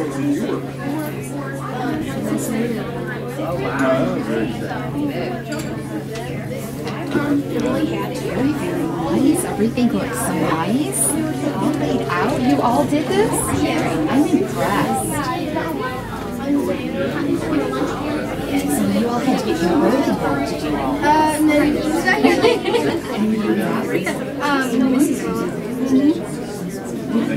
Nice. Everything looks so nice. All laid out. You all did this? I'm impressed. So you all had to get your vote, did you all? Uh, no, he's not here. Um, every Wednesday, people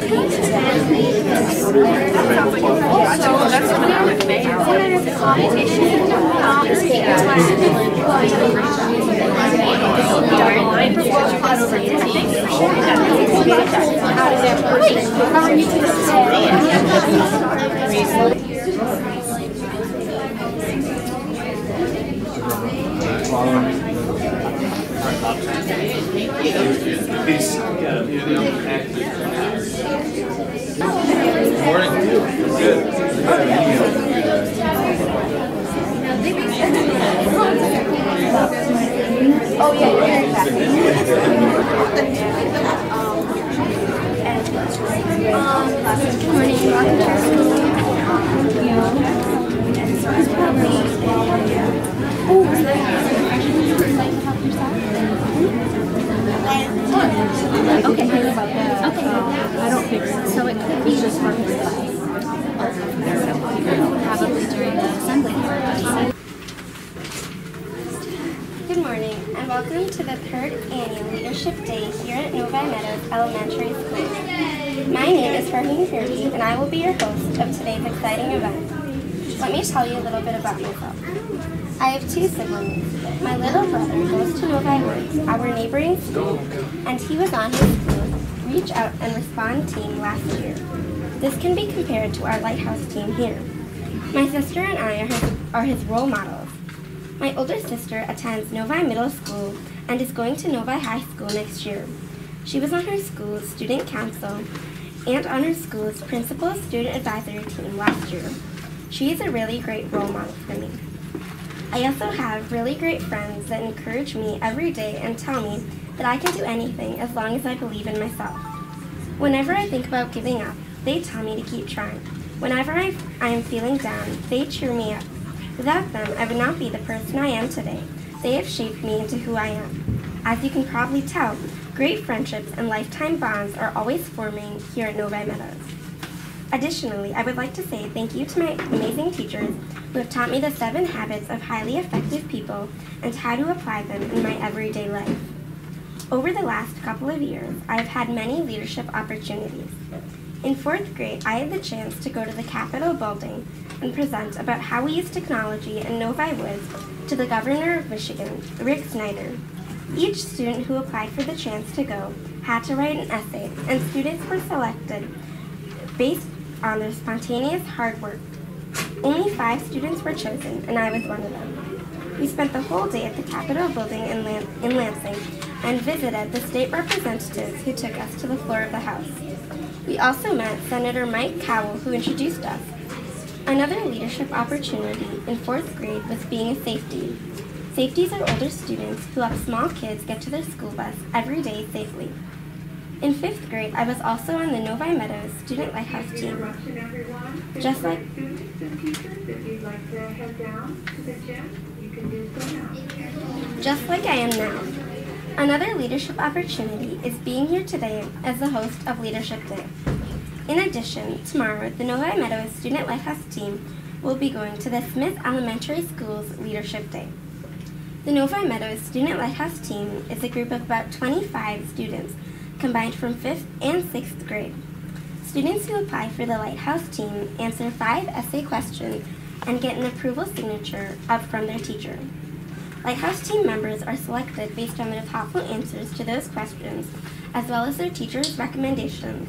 Oh yeah, you're Um, good morning. Probably oh, you like would Okay. Okay. I don't think so. So it could be just for Probably during the assembly. Good morning, and welcome to the third annual Leadership Day here at Novi Meadows Elementary School. My name is Farheen Hirdi, and I will be your host of today's exciting event. Let me tell you a little bit about myself. I have two siblings. My little brother goes to Novi Woods, our neighboring school, and he was on his Reach Out and Respond team last year. This can be compared to our Lighthouse team here. My sister and I are his, are his role models. My older sister attends Novi Middle School and is going to Novi High School next year. She was on her school's student council and on her school's principal student advisory team last year. She is a really great role model for me. I also have really great friends that encourage me every day and tell me that I can do anything as long as I believe in myself. Whenever I think about giving up, they tell me to keep trying. Whenever I, I am feeling down, they cheer me up. Without them, I would not be the person I am today. They have shaped me into who I am. As you can probably tell, great friendships and lifetime bonds are always forming here at Novi Meadows. Additionally, I would like to say thank you to my amazing teachers who have taught me the seven habits of highly effective people and how to apply them in my everyday life. Over the last couple of years, I have had many leadership opportunities. In fourth grade, I had the chance to go to the Capitol building and present about how we use technology in Novi Woods to the governor of Michigan, Rick Snyder. Each student who applied for the chance to go had to write an essay, and students were selected based on their spontaneous hard work. Only five students were chosen, and I was one of them. We spent the whole day at the Capitol building in, in Lansing and visited the state representatives who took us to the floor of the House. We also met Senator Mike Kowall, who introduced us. Another leadership opportunity in fourth grade was being a safety. Safeties are older students who help small kids get to their school bus every day safely. In fifth grade, I was also on the Novi Meadows Student Lighthouse team. Just like- just like I am now. Another leadership opportunity is being here today as the host of Leadership Day. In addition, tomorrow, the Novi Meadows Student Lighthouse team will be going to the Smith Elementary School's Leadership Day. The Novi Meadows Student Lighthouse team is a group of about 25 students combined from 5th and 6th grade. Students who apply for the Lighthouse team answer five essay questions and get an approval signature up from their teacher. Lighthouse team members are selected based on their thoughtful answers to those questions, as well as their teachers' recommendations.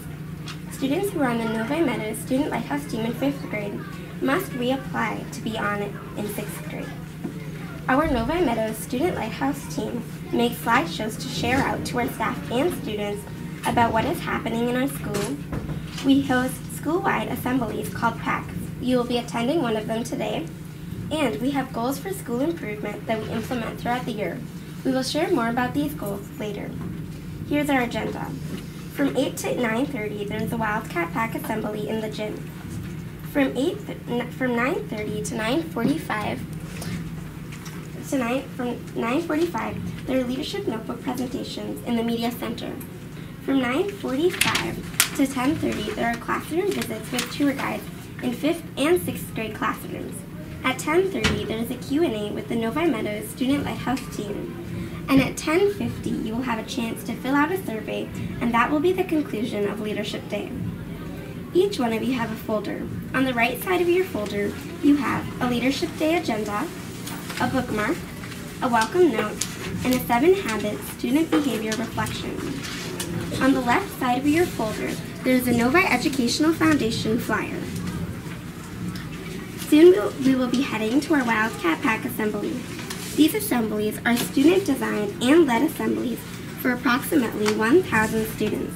Students who are on the Novi Meadows Student Lighthouse team in fifth grade must reapply to be on it in sixth grade. Our Novi Meadows Student Lighthouse team makes slideshows to share out to our staff and students about what is happening in our school. We host school-wide assemblies called PACs. You will be attending one of them today. And we have goals for school improvement that we implement throughout the year. We will share more about these goals later. Here's our agenda. From 8 to 9.30, there's a Wildcat Pack assembly in the gym. From 8 from 9:30 to 9:45 tonight from 9:45 there are leadership notebook presentations in the media center. From 9:45 to 10:30 there are classroom visits with tour guides in 5th and 6th grade classrooms. At 10:30 there is a Q&A with the Novi Meadows Student Lighthouse team. And at 10:50 you will have a chance to fill out a survey and that will be the conclusion of Leadership Day. Each one of you have a folder. On the right side of your folder, you have a Leadership Day agenda, a bookmark, a welcome note, and a seven habits student behavior reflection. On the left side of your folder, there is a Novi Educational Foundation flyer. Soon we will be heading to our Wildcat Pack assembly. These assemblies are student designed and led assemblies for approximately 1,000 students.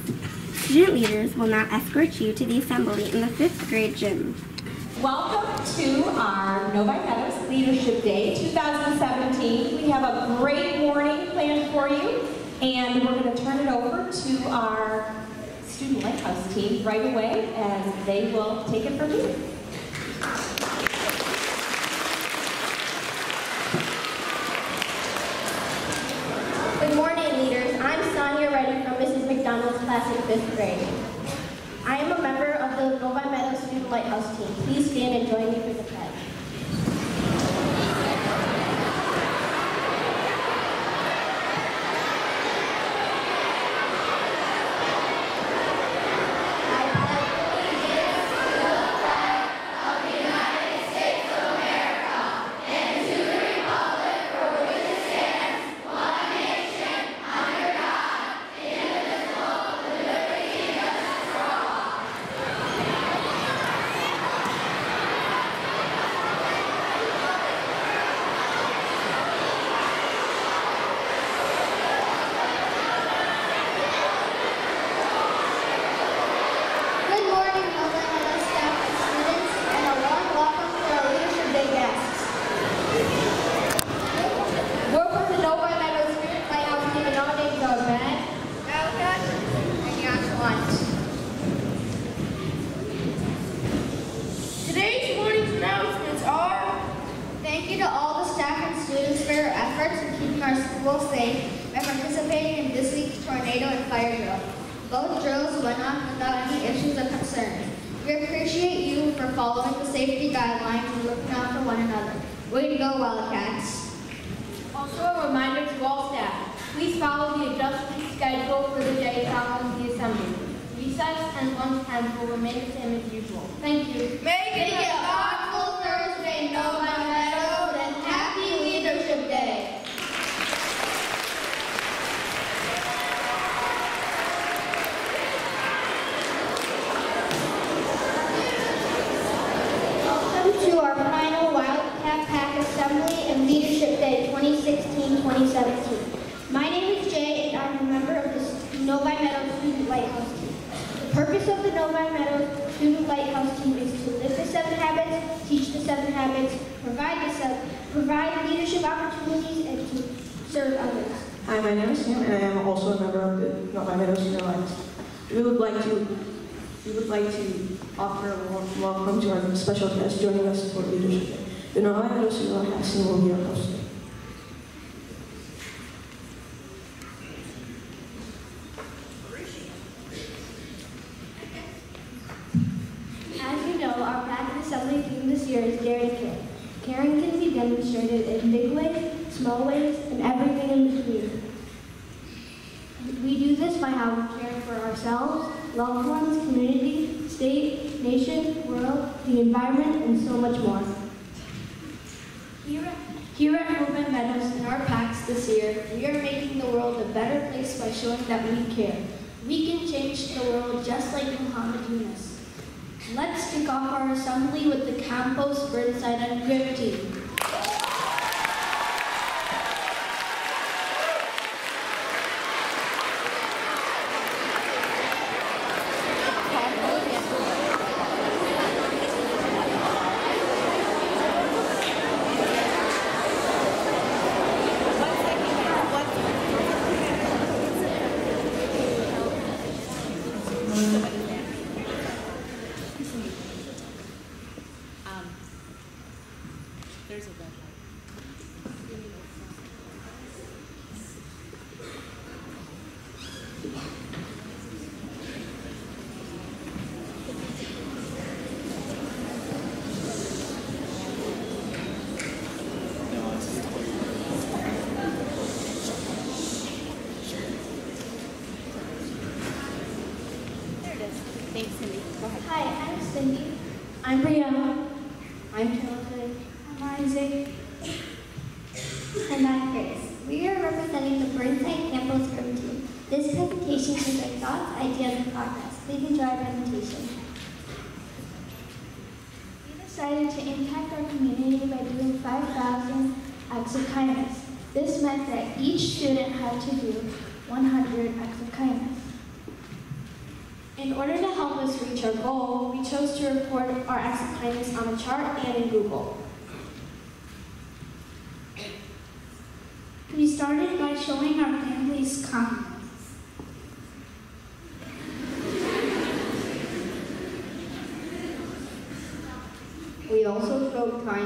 Student leaders will now escort you to the assembly in the fifth grade gym. Welcome to our Novi Meadows Leadership Day 2017. We have a great morning planned for you, and we're going to turn it over to our Student Lighthouse team right away, and they will take it from here. Good morning, leaders. I'm Sonia Reddy from Mrs. McDonald's class in fifth grade. I am a member of the Novi Meadows Student Lighthouse team. Please stand and join me for the small ways, and everything in between. We do this by how we care for ourselves, loved ones, community, state, nation, world, the environment, and so much more. Here, here at Urban Meadows in our packs this year, we are making the world a better place by showing that we care. We can change the world just like Muhammad Yunus. Let's kick off our assembly with the Campos Burnside and Grip Team.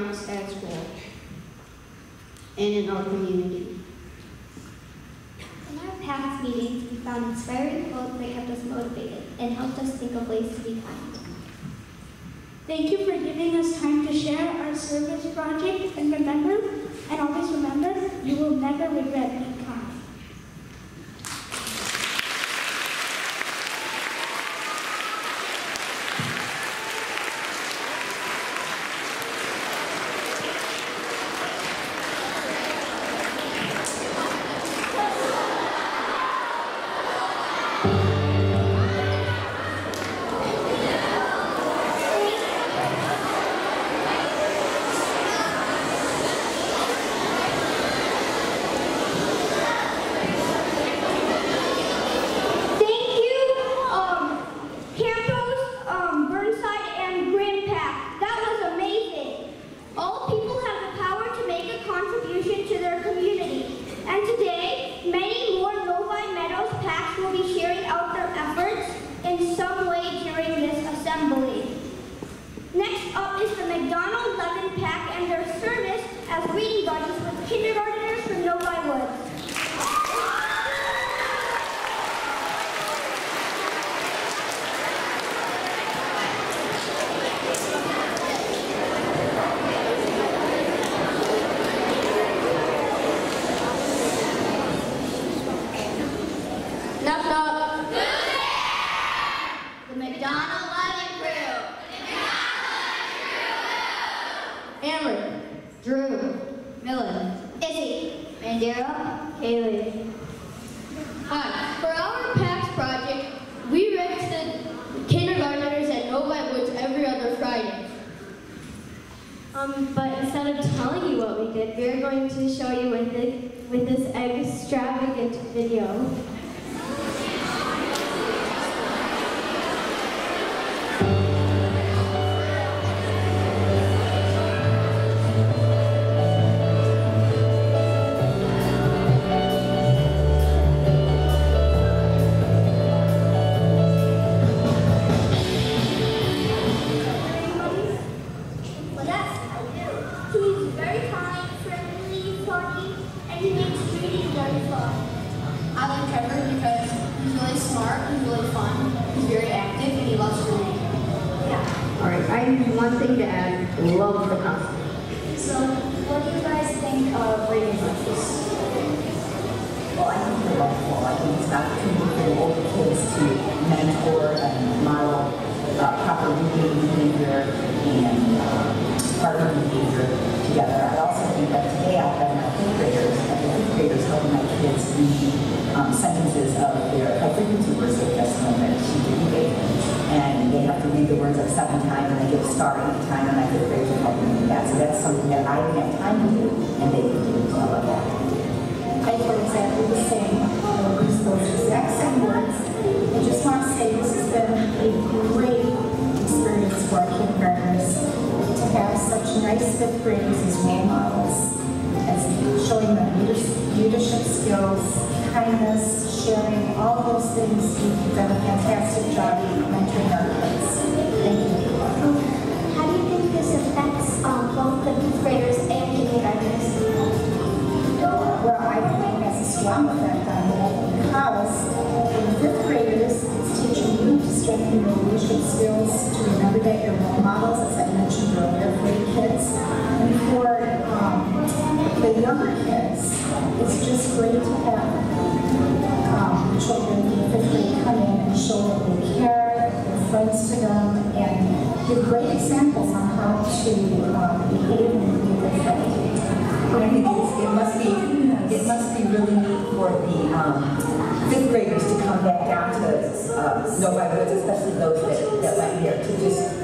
minus x And today, many more Novi Meadows PACs will be sharing out their efforts in some way during this assembly. um, it must be it must be really neat for the um, fifth graders to come back down to uh, Novi Woods, especially those that, that went here, to just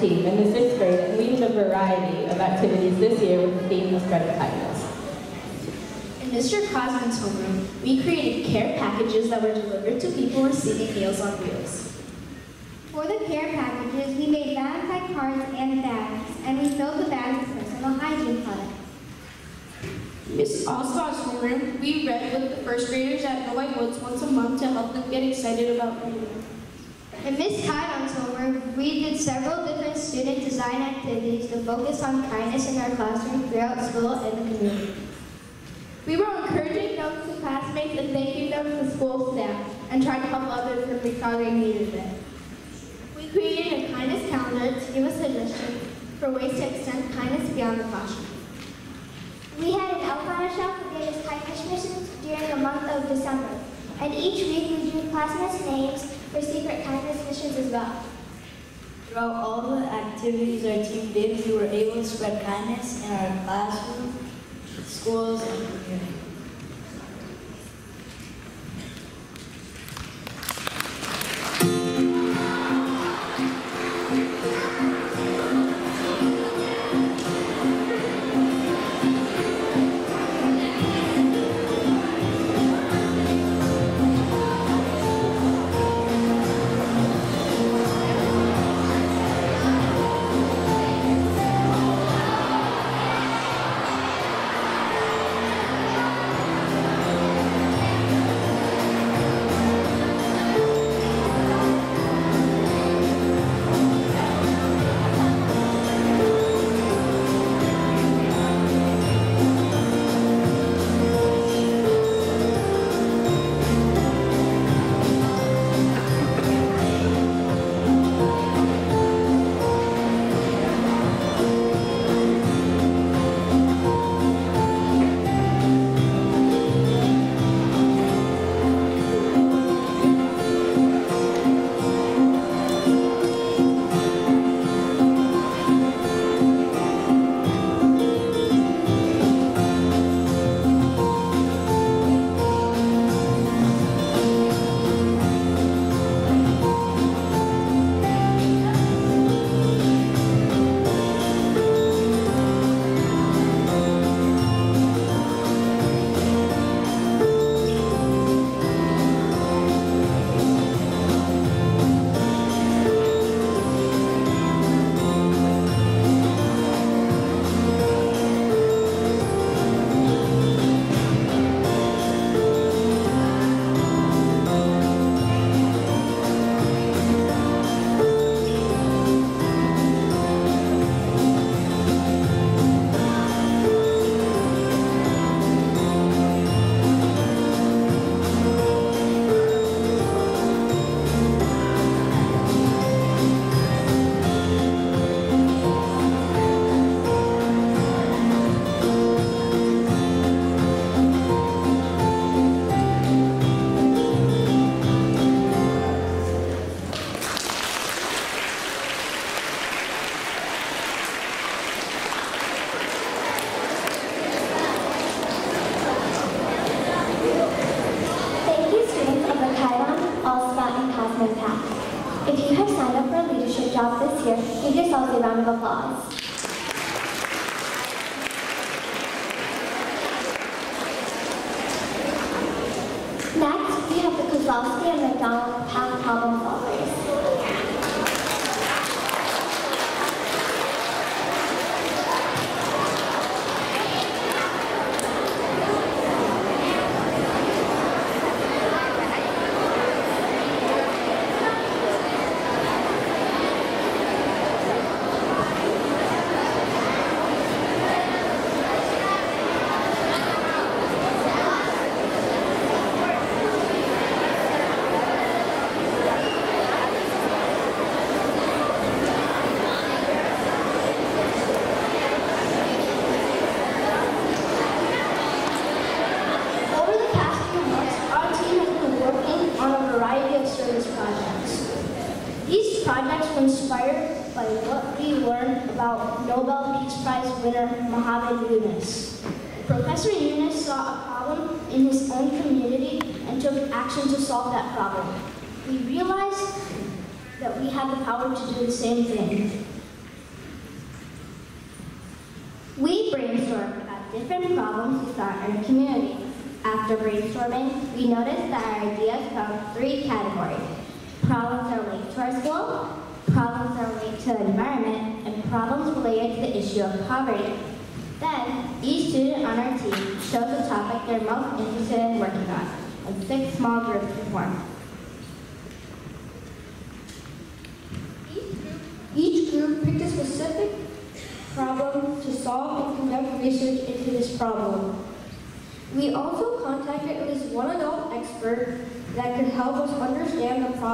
team in the sixth grade and leading a variety of activities this year with the theme of spreading. In Mr. Cosman's homeroom, we created care packages that were delivered to people receiving Meals on Wheels. For the care packages, we made Valentine cards and bags, and we filled the bags with personal hygiene products. Mrs. Oswald's homeroom, we read with the first graders at the White Woods once a month to help them get excited about reading. In Miss Kynon's homework, we did several different student design activities to focus on kindness in our classroom throughout school and the community. We wrote encouraging notes to classmates and thanking them to school staff and tried to help others when we saw they needed it. We created a kindness calendar to give us suggestion for ways to extend kindness beyond the classroom. We had an Elkhorn shop that gave us kindness missions during the month of December, and each week we drew classmates' names for secret kindness missions as well. Throughout all the activities our team did, we were able to spread kindness in our classroom, schools, and community.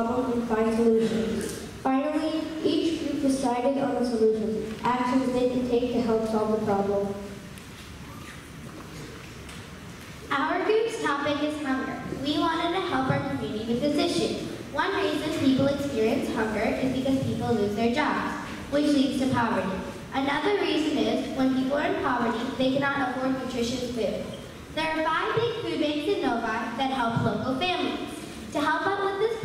Problem and find solutions. Finally, each group decided on a solution, actions they can take to help solve the problem. Our group's topic is hunger. We wanted to help our community with this issue. One reason people experience hunger is because people lose their jobs, which leads to poverty. Another reason is when people are in poverty, they cannot afford nutritious food. There are five big food banks in Novi that help local families. To help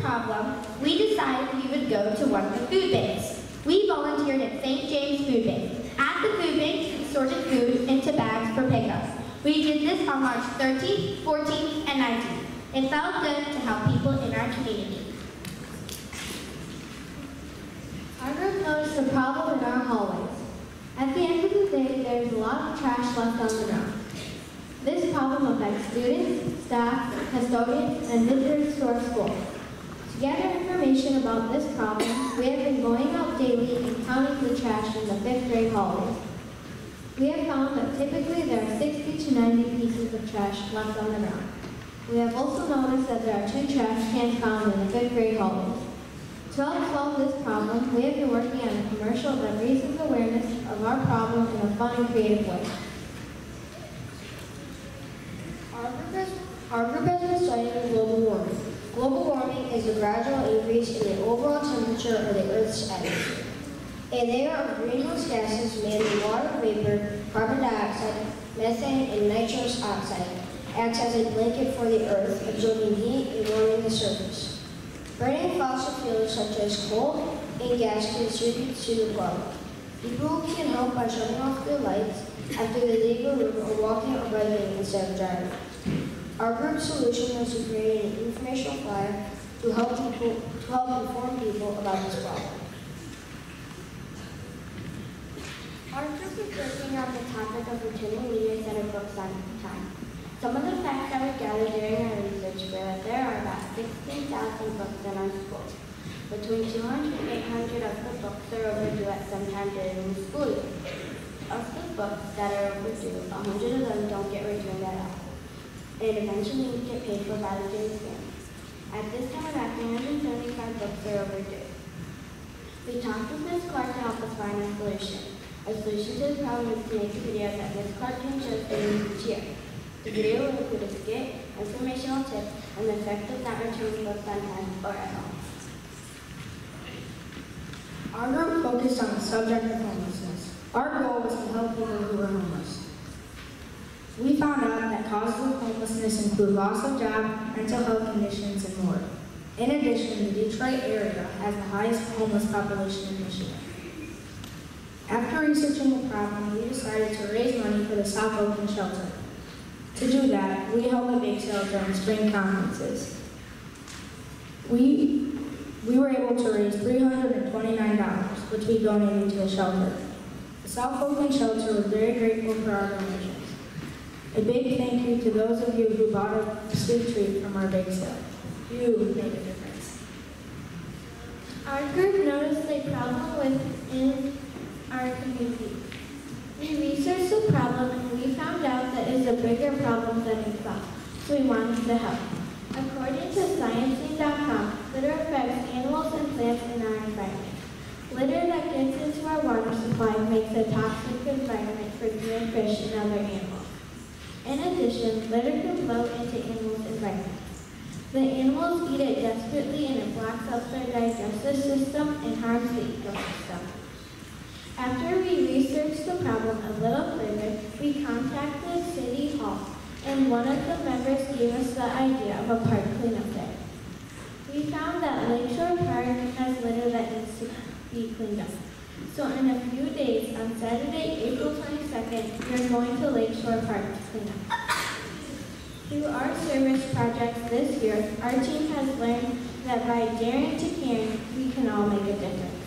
problem, we decided we would go to one of the food banks. We volunteered at St. James Food Bank. At the food bank, we sorted food into bags for pickup. We did this on March 13th, 14th, and 19th. It felt good to help people in our community. Our group noticed a problem in our hallways. At the end of the day, there is a lot of trash left on the ground. This problem affects students, staff, custodians, and visitors to our school. To gather information about this problem, we have been going out daily and counting the trash in the fifth grade hallways. We have found that typically there are 60 to 90 pieces of trash left on the ground. We have also noticed that there are two trash cans found in the fifth grade hallways. To help solve this problem, we have been working on a commercial that raises awareness of our problem in a fun and creative way. Our group has, our group has been studying global warming. Global warming is a gradual increase in the overall temperature of the Earth's atmosphere. A layer of greenhouse gases, mainly water vapor, carbon dioxide, methane, and nitrous oxide, acts as a blanket for the Earth, absorbing heat and warming the surface. Burning fossil fuels such as coal and gas contribute to the globe. People can help by shutting off their lights after they leave a room or walking or biking instead of driving. Our group's solution was to create an informational flyer to help people to help inform people about this problem. Our group is working on the topic of returning leaders that are books on time. Some of the facts that we gathered during our research were that there are about 16,000 books in our schools. Between 200 and 800 of the books are overdue at some time during the school year. Of the books that are overdue, 100 of them don't get returned at all. And eventually we get paid for validating scams. At this time, about 375 books are overdue. We talked with Ms. Clark to help us find a solution. A solution to the problem is to make a video that Ms. Clark can show students each year. The video will include a skit, informational tip, and the effect of not returning books on time or at all. Our group focused on the subject of homelessness. Our goal was to help people who are homeless. We found out that causes of homelessness include loss of job, mental health conditions, and more. In addition, the Detroit area has the highest homeless population in Michigan. After researching the problem, we decided to raise money for the South Oakland shelter. To do that, we held a bake sale during spring conferences. We, we were able to raise $329, which we donated to the shelter. The South Oakland shelter was very grateful for our donations. A big thank you to those of you who bought a sweet treat from our bake sale. You made a difference. Our group noticed a problem within our community. We researched the problem and we found out that it's a bigger problem than we thought, so we wanted to help. According to Sciencing.com, litter affects animals and plants in our environment. Litter that gets into our water supply makes a toxic environment for deer, fish, and other animals. In addition, litter can flow into animals' environments. The animals eat it desperately and it blocks out their digestive system and harms the ecosystem. After we researched the problem a little further, we contacted City Hall, and one of the members gave us the idea of a park cleanup day. We found that Lakeshore Park has litter that needs to be cleaned up. So in a few days, on Saturday, April 22nd, we are going to Lakeshore Park to clean up. Through our service projects this year, our team has learned that by daring to care, we can all make a difference.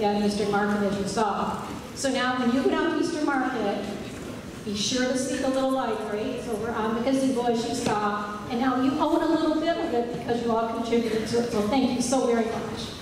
down Eastern Market as you saw. So now when you go down to Eastern Market, be sure to see the little library. It's over on the gazebo as you saw. And now you own a little bit of it because you all contributed to it. So thank you so very much.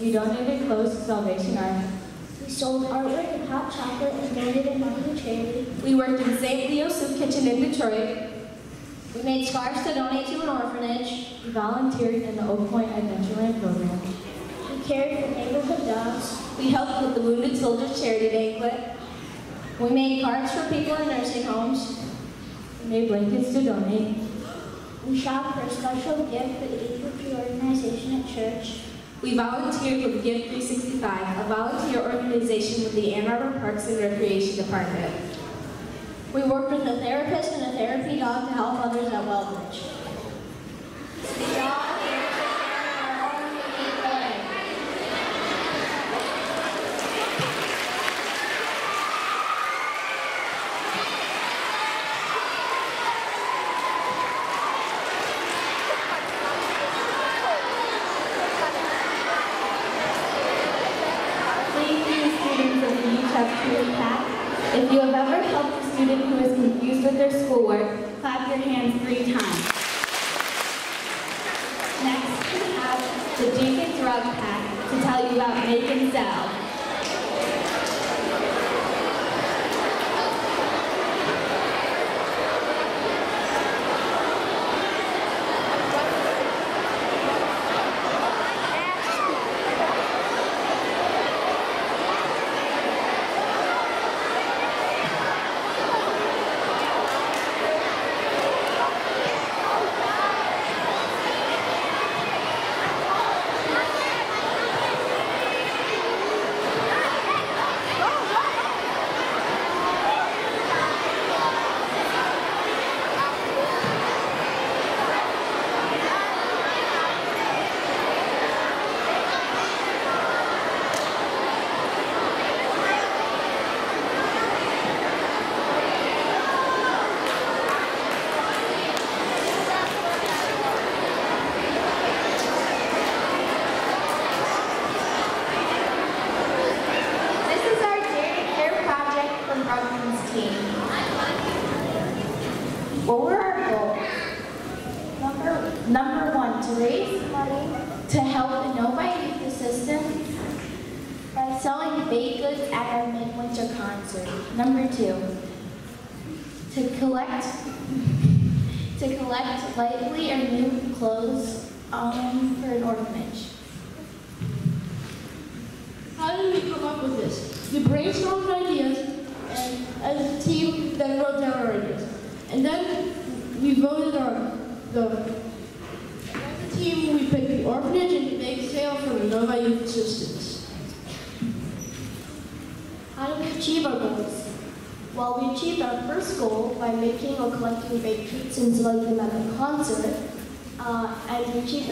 We donated clothes to Salvation Army. We sold artwork and hot chocolate and donated money to charity. We worked in St. Leo Soup Kitchen in Detroit. We made scarves to donate to an orphanage. We volunteered in the Oak Point Adventureland program. We cared for neighborhood dogs. We helped with the Wounded Soldiers Charity Banquet. We made cards for people in nursing homes. We made blankets to donate. We shopped for a special gift for the Equal organization at church. We volunteered with Give 365, a volunteer organization with the Ann Arbor Parks and Recreation Department. We worked with a therapist and a therapy dog to help others at Wellbridge.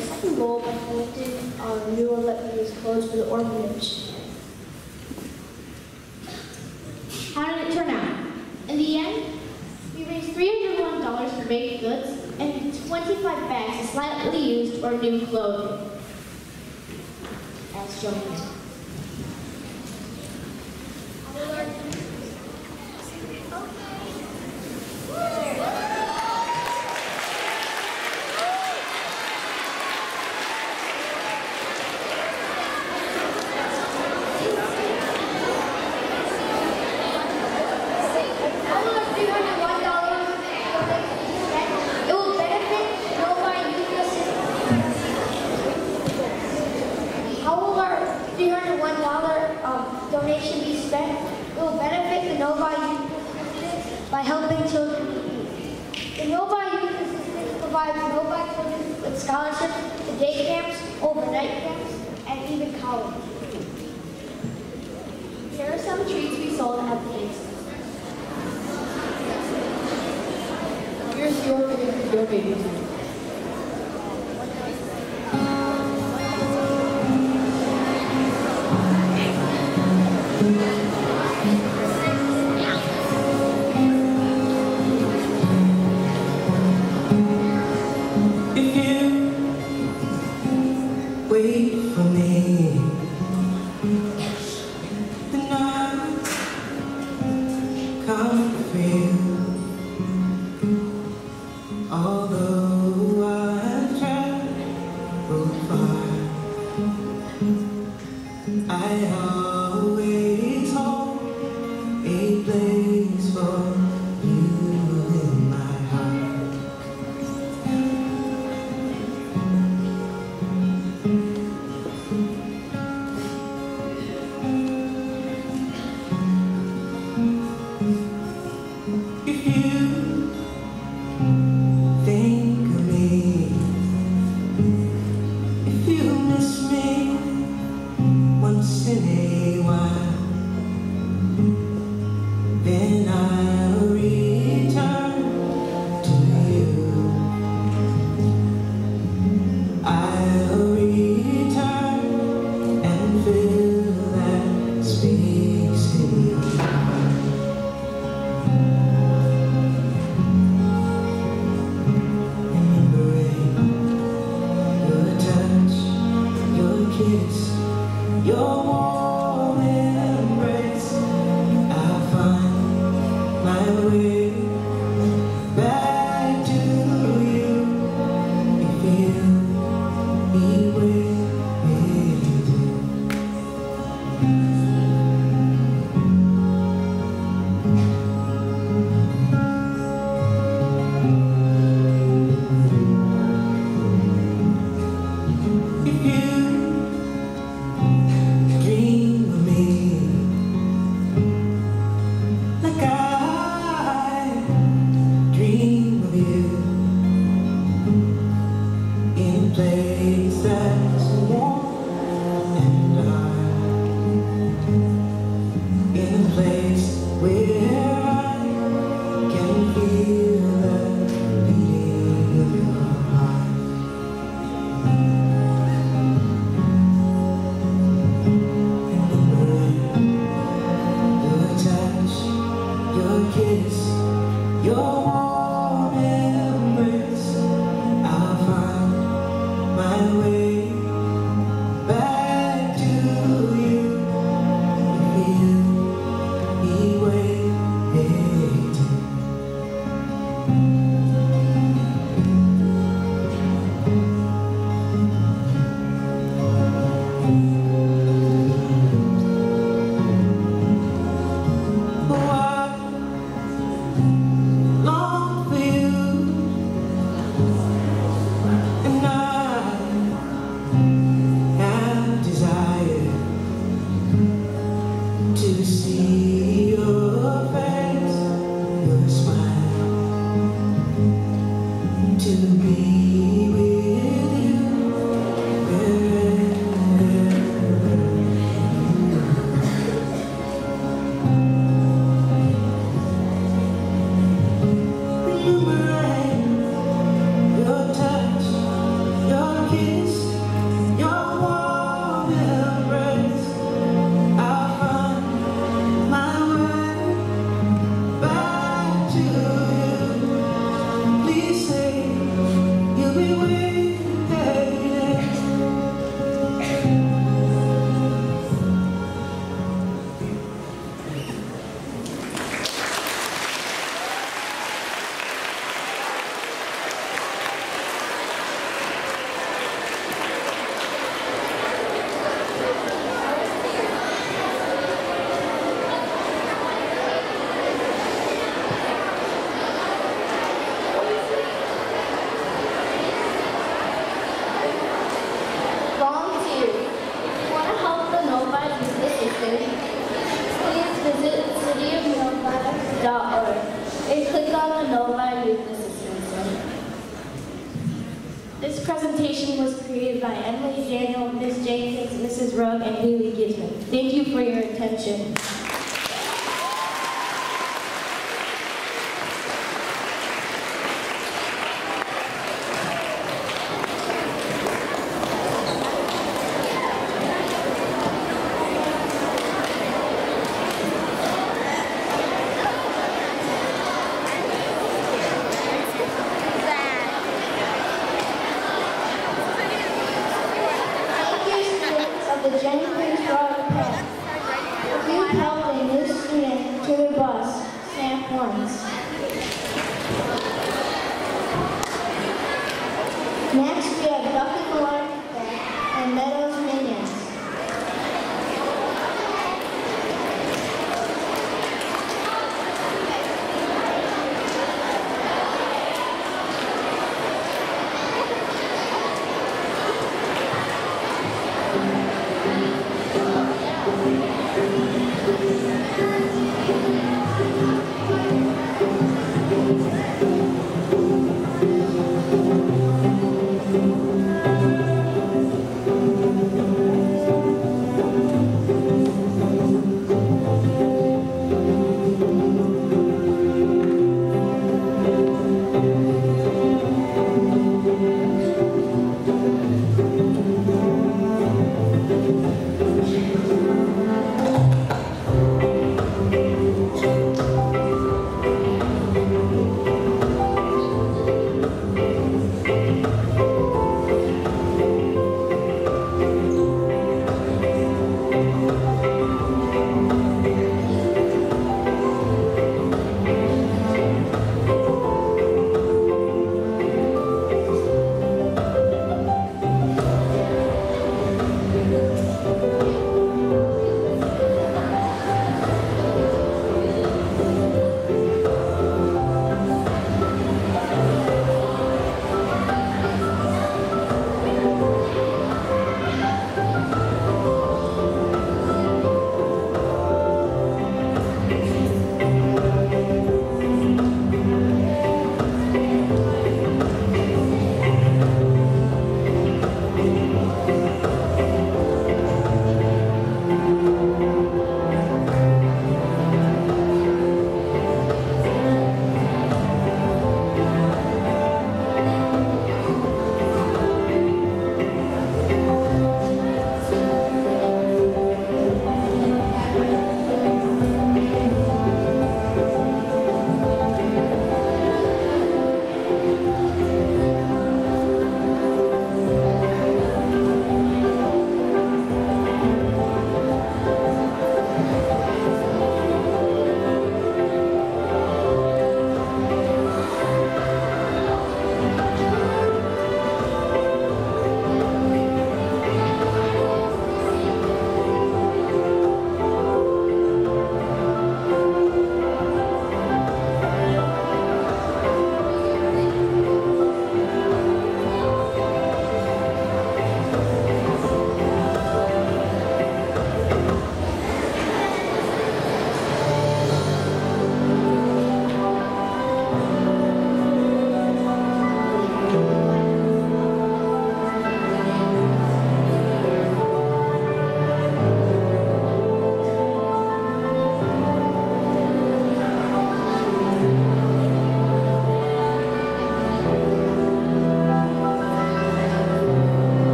Second goal by collecting our new or let used clothes for the orphanage. How did it turn out? In the end, we raised $301 for baked goods and 25 bags of slightly used or new clothing. As shown.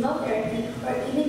Chemotherapy, or even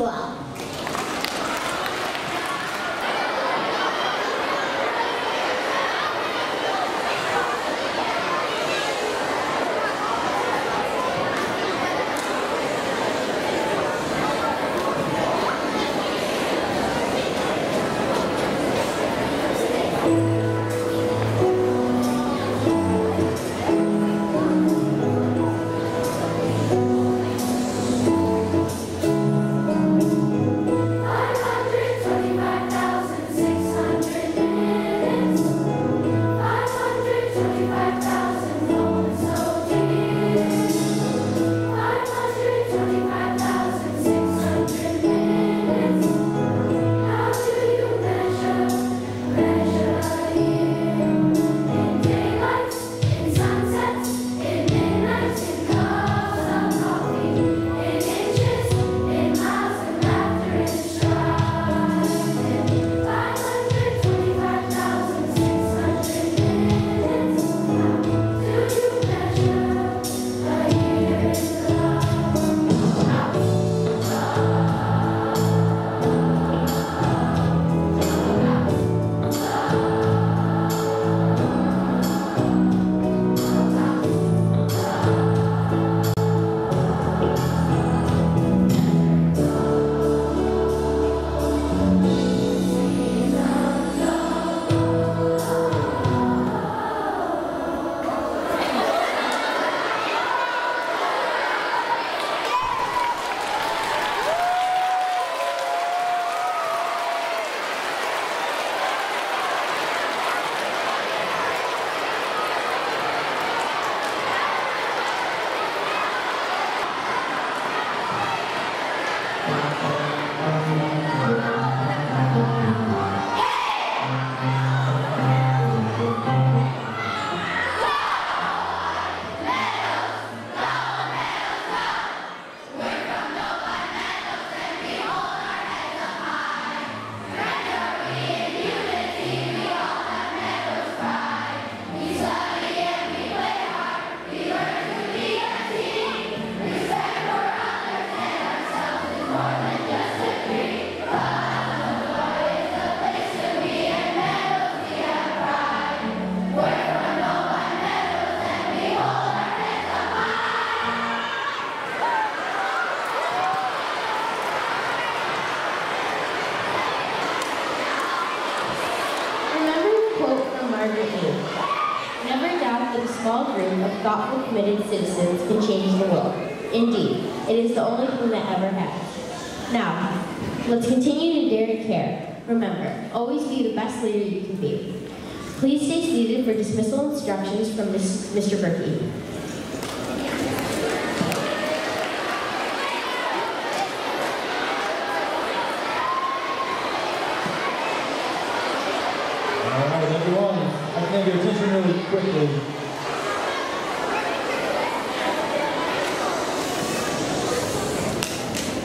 と。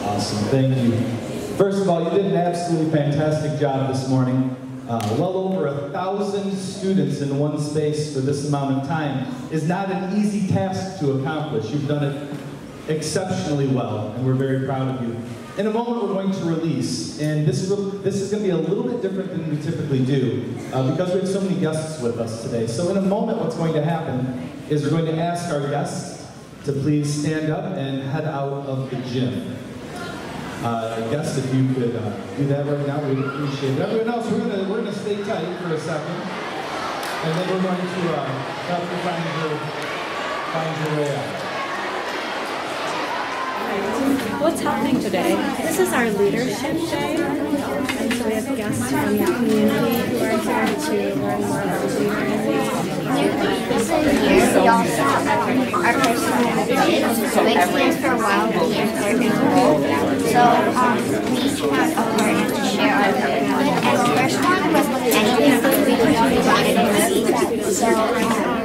Awesome, thank you. First of all, you did an absolutely fantastic job this morning. Uh, well over a thousand students in one space for this amount of time is not an easy task to accomplish. You've done it exceptionally well, and we're very proud of you. In a moment, we're going to release, and this, this is going to be a little bit different than we typically do, uh, because we have so many guests with us today. So in a moment, what's going to happen is we're going to ask our guests to please stand up and head out of the gym. Uh, I guess if you could uh, do that right now, we'd appreciate it. Everyone else, we're gonna we're gonna stay tight for a second, and then we're going to uh, help you find your find your way out. What's happening today? This is our leadership day, and so we have guests from the community who are here to learn more about leaders. Here, we also have our person who's been here for a while, we are third. So um, we each have a part to share our good. And the first one was anything good we really wanted to see. So um,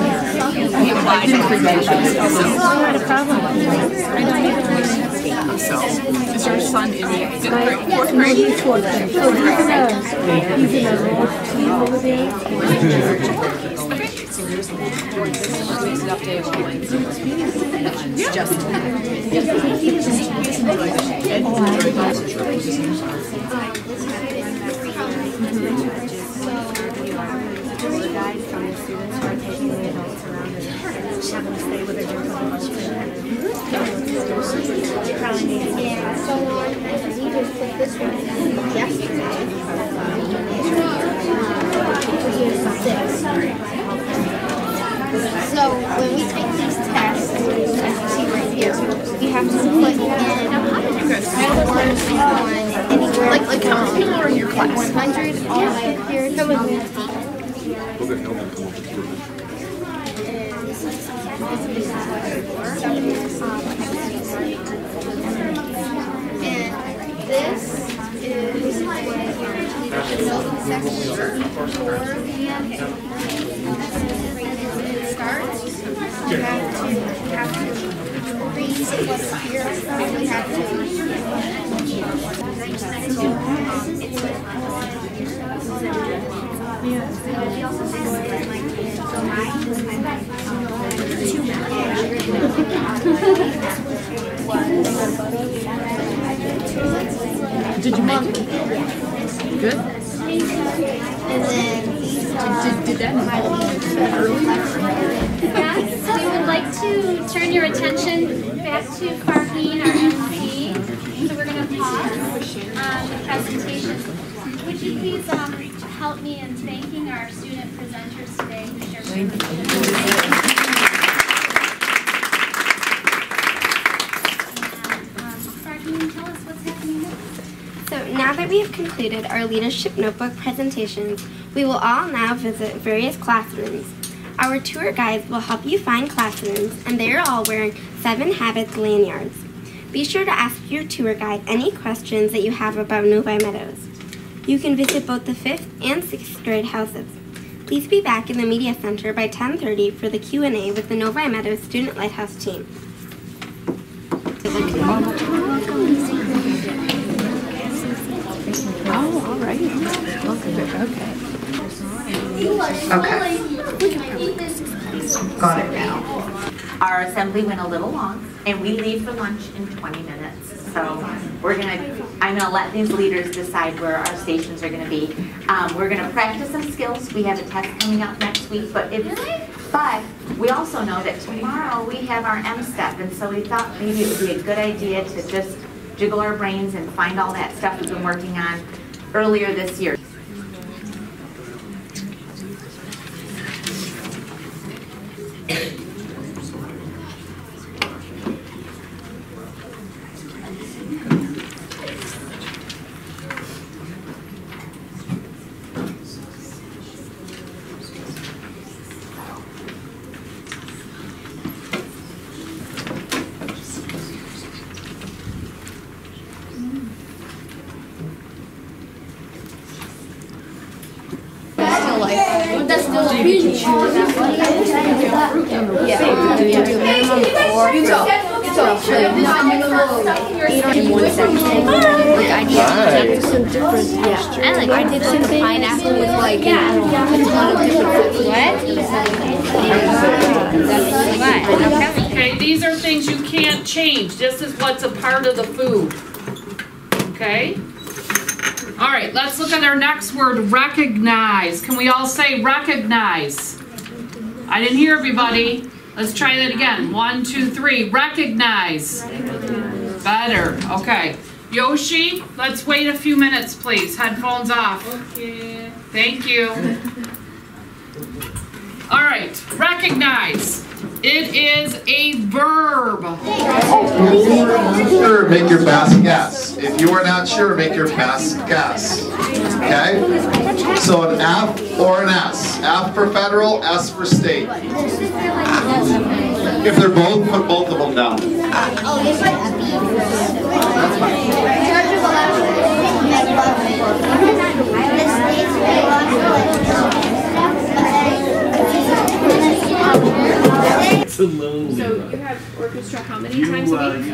You applied so, is your son in fourth grade? He's in a, team over there. Just. Guys from the students who are taking the adults around and having to stay with put this one yesterday. So when we take these tests, as you see right here, we have to put in words on anywhere Like- like how many people are in your class? 100 all the way up here to 50. And this is the note section for the starts. You have to, have to read what's here, you have Did you make it? Good? And then these are Did, did that early? Yes, we would like to turn your attention back to Farheen, our MC. So we're going to pause um, the presentation. Would you please um, help me in thanking our student presenters today who shared their Farheen, tell us what's happening next. So now that we have completed our leadership notebook presentations, we will all now visit various classrooms. Our tour guides will help you find classrooms and they are all wearing Seven Habits lanyards. Be sure to ask your tour guide any questions that you have about Novi Meadows. You can visit both the 5th and 6th grade houses. Please be back in the Media Center by 10.30 for the Q&A with the Novi Meadows Student Lighthouse team. Oh, all right. Okay. Okay. Got it now. Our assembly went a little long, and we leave for lunch in 20 minutes. So we're gonna, I'm gonna let these leaders decide where our stations are gonna be. Um, we're gonna practice some skills. We have a test coming up next week, but if, but we also know that tomorrow we have our M-STEP, and so we thought maybe it would be a good idea to just jiggle our brains and find all that stuff we've been working on earlier this year. That's still like being Yeah. Do you do minimum four? In one section. Like I did some different, yeah. And like I did some pineapple with like a ton of different What? Okay, these are things you can't change. This is what's a part of the food. Okay? All right, let's look at our next recognize. Can we all say recognize? I didn't hear everybody. Let's try that again. One, two, three. Recognize. Better. Okay. Yoshi, let's wait a few minutes, please. Headphones off. Okay. Thank you. All right. Recognize. It is a verb. Make your best guess. If you are not sure, make your best guess. Okay? So an F or an S. F for federal, S for state. If they're both, put both of them down. So you have orchestra how many times a uh, week?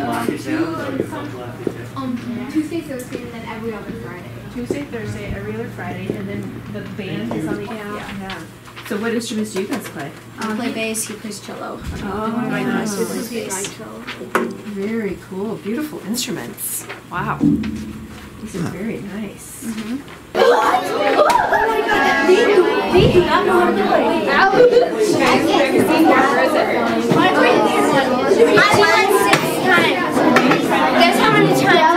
You lock it down, or you don't lock it down? Tuesday, Thursday, and then every other Friday. Tuesday, Thursday, every other Friday, and then the band is on the, yeah. yeah. So what instruments do you guys play? I play bass, he plays cello. Oh, my nice. He plays bass. Very cool. Beautiful instruments. Wow. These are very nice. Mm-hmm. Oh they do not know how to I won six times. Guess how many times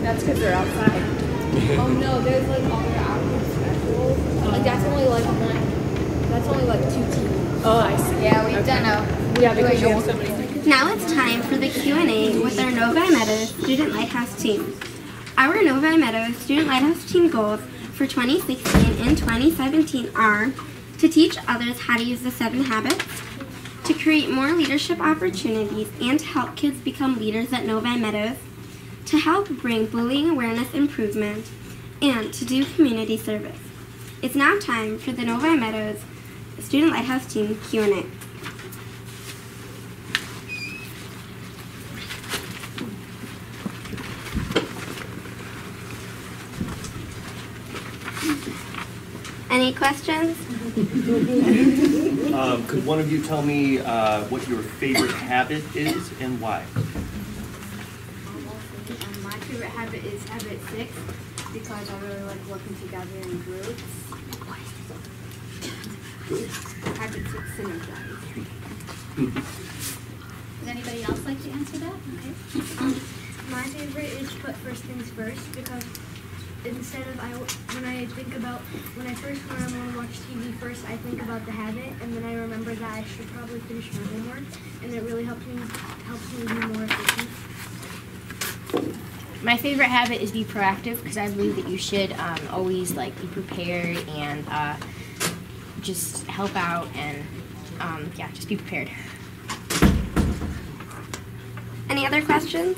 That's because they're outside. oh no, there's like other outdoor specials. Like that's only like one. That's only like two teams. Oh, I see. Yeah, we've done a. Yeah, because you have so many. Now it's time for the Q&A with our Novi Meadows Student Lighthouse team. Our Novi Meadows Student Lighthouse team goals for 2016 and 2017 are to teach others how to use the seven habits, to create more leadership opportunities and to help kids become leaders at Novi Meadows, to help bring bullying awareness improvement, and to do community service. It's now time for the Novi Meadows Student Lighthouse team Q&A. Any questions? Um, Could one of you tell me uh, what your favorite habit is and why? Um, my favorite habit is habit six because I really like working together in groups. Habit six synergize. Would anybody else like to answer that? Okay. My favorite is put first things first because instead of I when I think about when I first when I want to watch TV first I think about the habit and then I remember that I should probably finish my homework and it really helps me helps me be more efficient. my favorite habit is be proactive because I believe that you should um, always like be prepared and uh, just help out and um, yeah, just be prepared. Any other questions?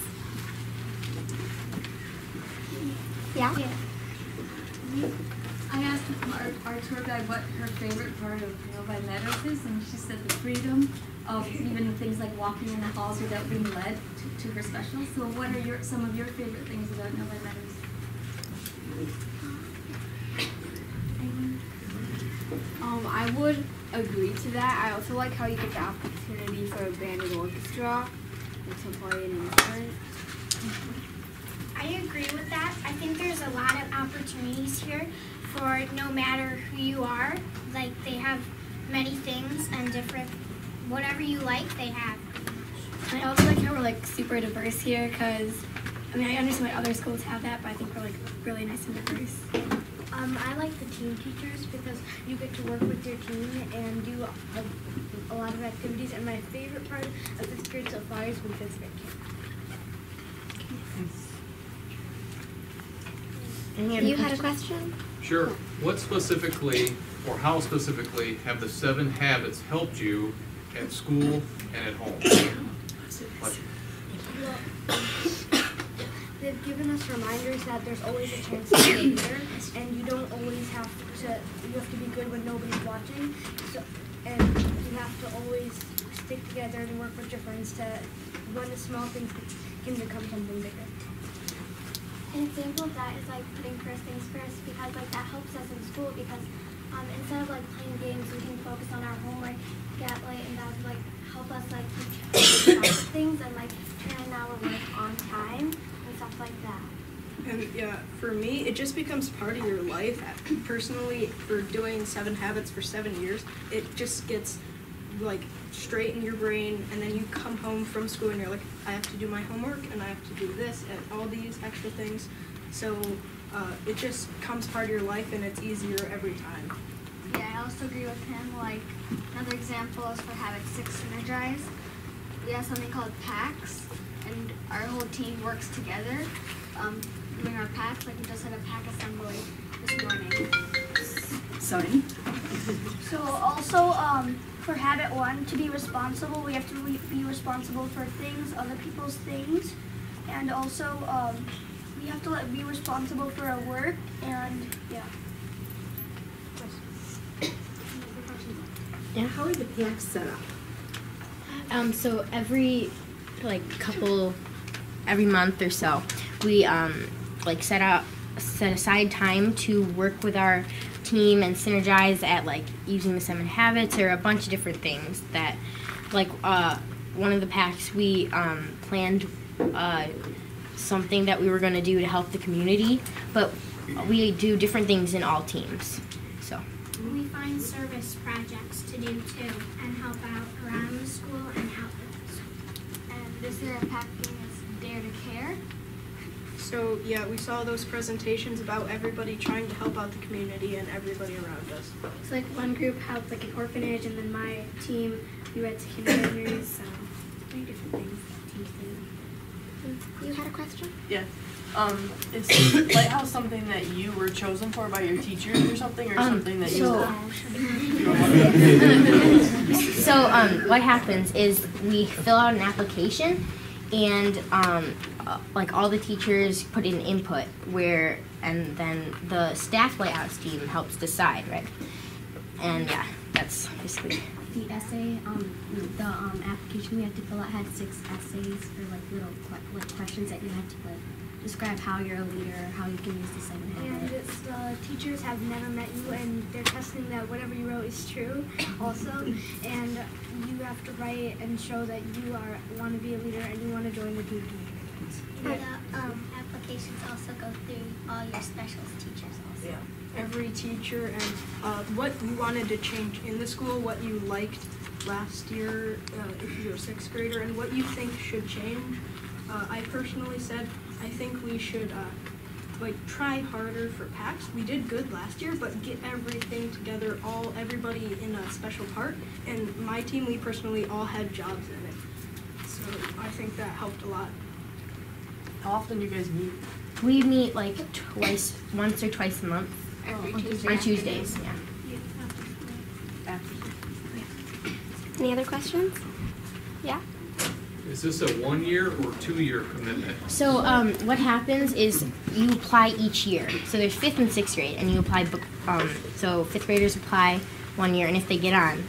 Yeah? I asked our, our tour guide what her favorite part of Novi Meadows is, and she said the freedom of even things like walking in the halls without being led to, to her special. So what are your some of your favorite things about Novi Meadows? Um, I would agree to that. I also like how you get the opportunity for a band and orchestra and to play an instrument. I agree with that. I think there's a lot of opportunities here for no matter who you are. Like they have many things and different, whatever you like, they have. I also like how we're like super diverse here because I mean I understand why other schools have that, but I think we're like really nice and diverse. Um, I like the team teachers because you get to work with your team and do a, a lot of activities. And my favorite part of fifth grade so far is when fifth grade came. You had a question? Sure. What specifically, or how specifically, have the seven habits helped you at school and at home? Question. They've given us reminders that there's always a chance to get better, and you don't always have to. You have to be good when nobody's watching. So, and you have to always stick together and work with your friends to one small things can become something bigger. An example of that is like putting first things first because like that helps us in school because um, instead of like playing games we can focus on our homework, get late and that would like help us like of things and like turn in our work on time and stuff like that. And yeah, for me, it just becomes part of your life. Personally, for doing seven habits for seven years, it just gets like straight in your brain, and then you come home from school and you're like, I have to do my homework and I have to do this and all these extra things. So uh, it just comes part of your life, and it's easier every time. Yeah, I also agree with him. Like another example is for habit six synergize. We have something called packs, and our whole team works together. Um, doing our packs, like we just had a pack assembly this morning. Sorry. So also um, for habit one, to be responsible, we have to be- be responsible for things, other people's things, and also um, we have to like, be responsible for our work, and yeah. Yeah. How are the packs set up? Um, so every like couple, every month or so, we um, like set out set aside time to work with our team and synergize at like using the seven habits or a bunch of different things that like uh, one of the packs we um, planned uh, something that we were going to do to help the community but we do different things in all teams so We find service projects to do too and help out around the school and out the school. And this year our pack theme is Dare to Care. So yeah, we saw those presentations about everybody trying to help out the community and everybody around us. So like one group helped like an orphanage, and then my team we read to kindergartners. So many different things that teams. You had a question? Yeah. Um, is Lighthouse something that you were chosen for by your teachers or something, or Um, something that you? so- so um, what happens is we fill out an application and um, like all the teachers put in input where and then the staff lighthouse team helps decide right? And yeah that's basically The essay, um, the um, application we had to fill out had six essays for like little like questions that you had to like describe how you're a leader, how you can use the seven And it's the teachers have never met you, and they're testing that whatever you wrote is true, also. And you have to write and show that you are want to be a leader and you want to join the team. And the um, applications also go through all your specials teachers also. Yeah. Every teacher and uh, what you wanted to change in the school, what you liked last year uh, if you're a sixth grader, and what you think should change. Uh, I personally said I think we should uh, like try harder for packs. We did good last year, but get everything together, all everybody in a special part. And my team, we personally all had jobs in it, so I think that helped a lot. How often do you guys meet? We meet like twice, once or twice a month. Every On Tuesday On Tuesdays, school. yeah. Any other questions? Yeah? Is this a one-year or two-year commitment? So um, what happens is you apply each year. So there's fifth and sixth grade, and you apply. book- Um, so fifth graders apply one year, and if they get on,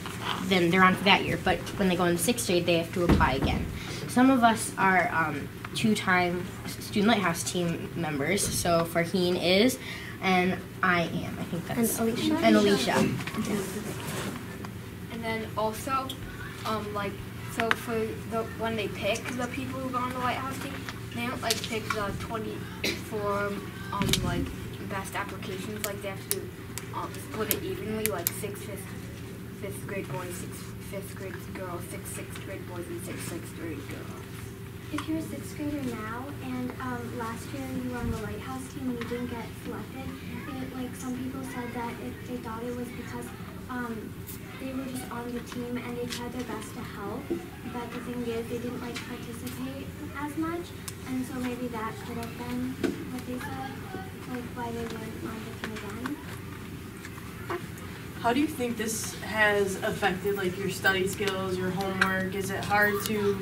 then they're on for that year. But when they go in sixth grade, they have to apply again. Some of us are um, two-time student lighthouse team members. So Farheen is, and I am. I think that's And Alicia? And Alicia. And then also, um, like, so for the when they pick the people who go on the Lighthouse team, they don't like pick the 24 um like best applications. Like they have to um, split it evenly, like six fifth fifth grade boys, six fifth grade girls, six sixth grade boys, and six sixth grade girls. If you're a sixth grader now and um, last year you were on the lighthouse team and you didn't get selected, it, like some people said that it, they thought it was because um, they were just on the team and they tried their best to help. But the thing is, they didn't like participate as much, and so maybe that could have been what they said, like why they weren't on the team again. How do you think this has affected like your study skills, your homework? Is it hard to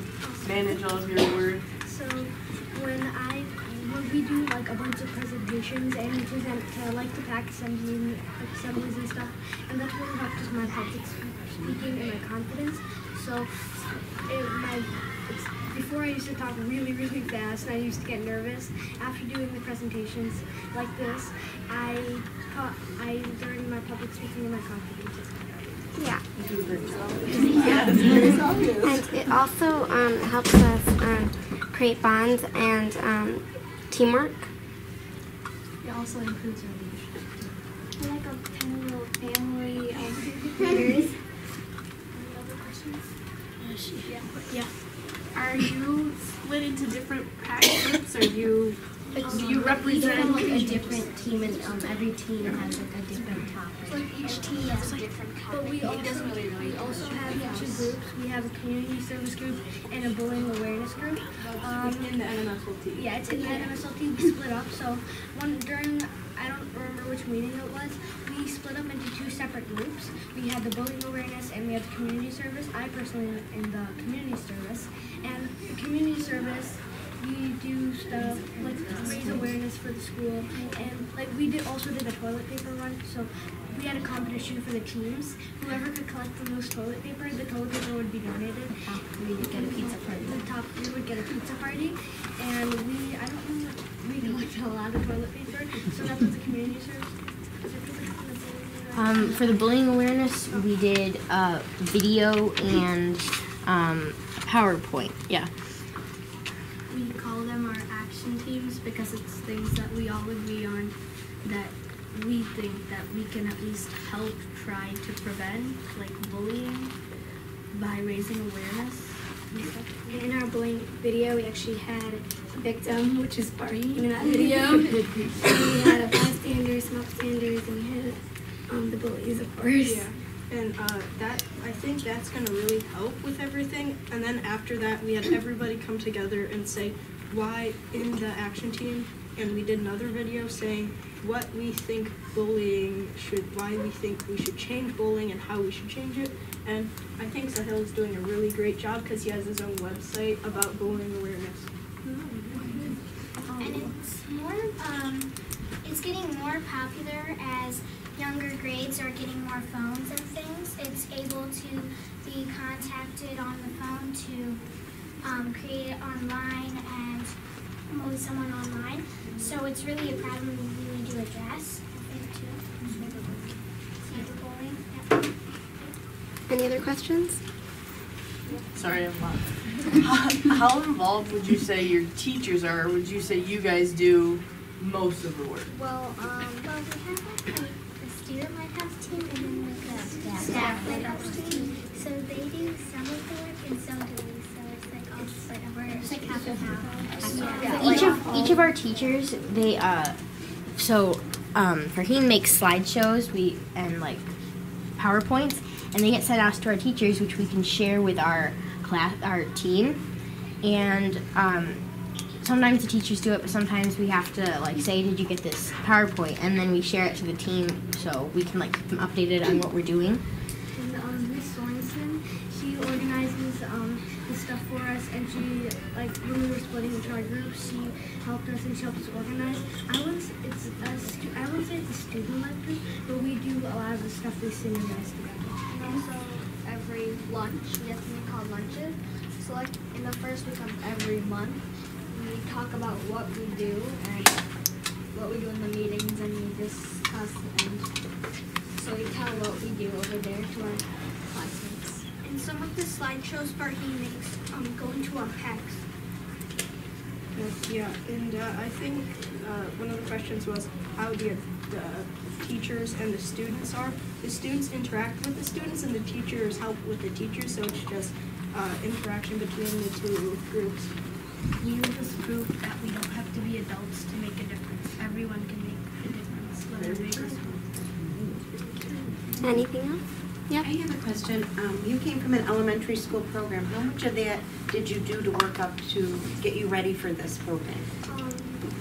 manage all of your work? So when I we do like a bunch of presentations and we present to like the PAC assembly assemblies and stuff, and that's really helped with my public speaking and my confidence. So it, my it's, before I used to talk really really fast and I used to get nervous. After doing the presentations like this, I taught I during my public speaking and my confidence. is. Yeah. You do a great job. And it also um, helps us um, create bonds and um, teamwork. It also includes our leadership. We're like a kind little family of leaders. Any other questions? Uh, yeah. Yeah. Are you split into different pack groups, or you do you represent like a different team, and um, every team has like a different topic. Like each team has a different topic. But we also we also have two groups. We have a community service group and a bullying awareness group. Um, in the NMSLT. yeah, it's in the NMSLT. We split up. So one during I don't remember which meeting it was. We split up into two separate groups. We had the bullying awareness and we had the community service. I personally am in the community service, and the community service we do stuff like raise awareness for the school, and like we did also did a toilet paper run. So we had a competition for the teams. Whoever could collect the most toilet paper, the toilet paper would be donated. We would get a pizza party. The top three would get a pizza party, and we I don't know we collected a lot of toilet paper. So that was the community service. Um, for the bullying awareness, we did uh, video and um, PowerPoint. Yeah. We think that we can at least help try to prevent, like bullying, by raising awareness. In our bullying video, we actually had a victim, which is Barney in that video. and we had a bystander, some upstanders, and we had um, the bullies, of course. Yeah, and uh, that I think that's gonna really help with everything. And then after that, we had everybody come together and say why in the action team, and we did another video saying what we think bullying should, why we think we should change bullying and how we should change it. And I think Sahil is doing a really great job because he has his own website about bullying awareness. And it's more, um, it's getting more popular as younger grades are getting more phones and things. It's able to be contacted on the phone to um, create online and promote someone online. So it's really a problem we need to address, too. Cyberbullying. Yeah. Any other questions? Sorry, I'm loud. How, how involved would you say your teachers are? Would you say you guys do most of the work? Well, um, well, we have like a, a student lighthouse team and then like a staff lighthouse team. So they do some of the work and some do we. So it's Each of each of our teachers, they uh, so um, Farheen makes slideshows, we and like PowerPoints, and they get sent out to our teachers, which we can share with our class, our team, and um, sometimes the teachers do it, but sometimes we have to like say, "Did you get this PowerPoint?" and then we share it to the team so we can like keep them updated on what we're doing. Into our group she helped us and she helped us organize. I wouldn't s- it's a I wouldn't say it's a student group, but we do a lot of the stuff we synergize together. And also every lunch, we have something called lunches. So like in the first week of every month, we talk about what we do and what we do in the meetings and we discuss and so we tell what we do over there to our classmates. And some of the slideshows Farheen makes um, go into our packs. Yes, yeah, and uh, I think uh, one of the questions was how the, the teachers and the students are. The students interact with the students and the teachers help with the teachers, so it's just uh, interaction between the two groups. We just prove that we don't have to be adults to make a difference. Everyone can make a difference, whether big or small. Anything else? I have a question. Um, you came from an elementary school program. How much of that did you do to work up to get you ready for this program? Um,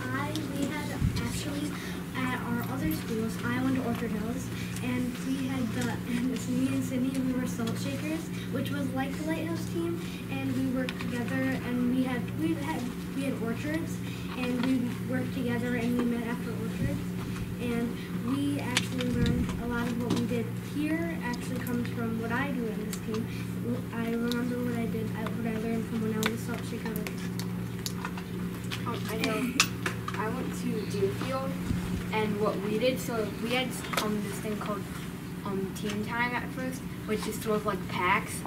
I we had actually at our other schools. I went to Orchard Hills, and we had the and it's me and Sydney. We were salt shakers, which was like the lighthouse team, and we worked together. And we had we had we had orchards, and we worked together, and we met after orchards, and we actually learned a lot of what we did here. Actually, comes from what I do in this team. I remember what I did, what I learned from when I was salt shaker. Um, I know. I went to Deerfield, and what we did, so we had um this thing called um team time at first, which is sort of like packs,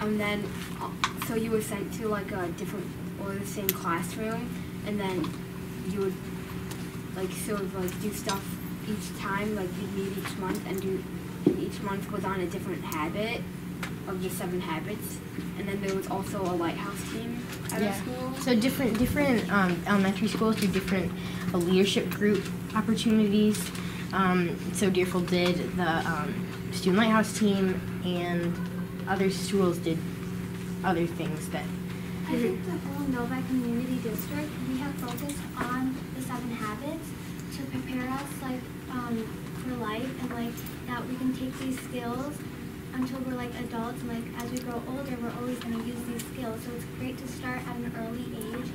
and then uh, so you were sent to like a different or the same classroom, and then you would like sort of like do stuff each time, like you'd meet each month and do, and each month was on a different habit of the seven habits, and then there was also a lighthouse team at our school. So different different um, elementary schools do different uh, leadership group opportunities. Um, so Deerfield did the um, student lighthouse team, and other schools did other things that. I think the whole Novi Community District, we have focused on seven habits to prepare us like um, for life and like that we can take these skills until we're like adults and like as we grow older we're always going to use these skills. So it's great to start at an early age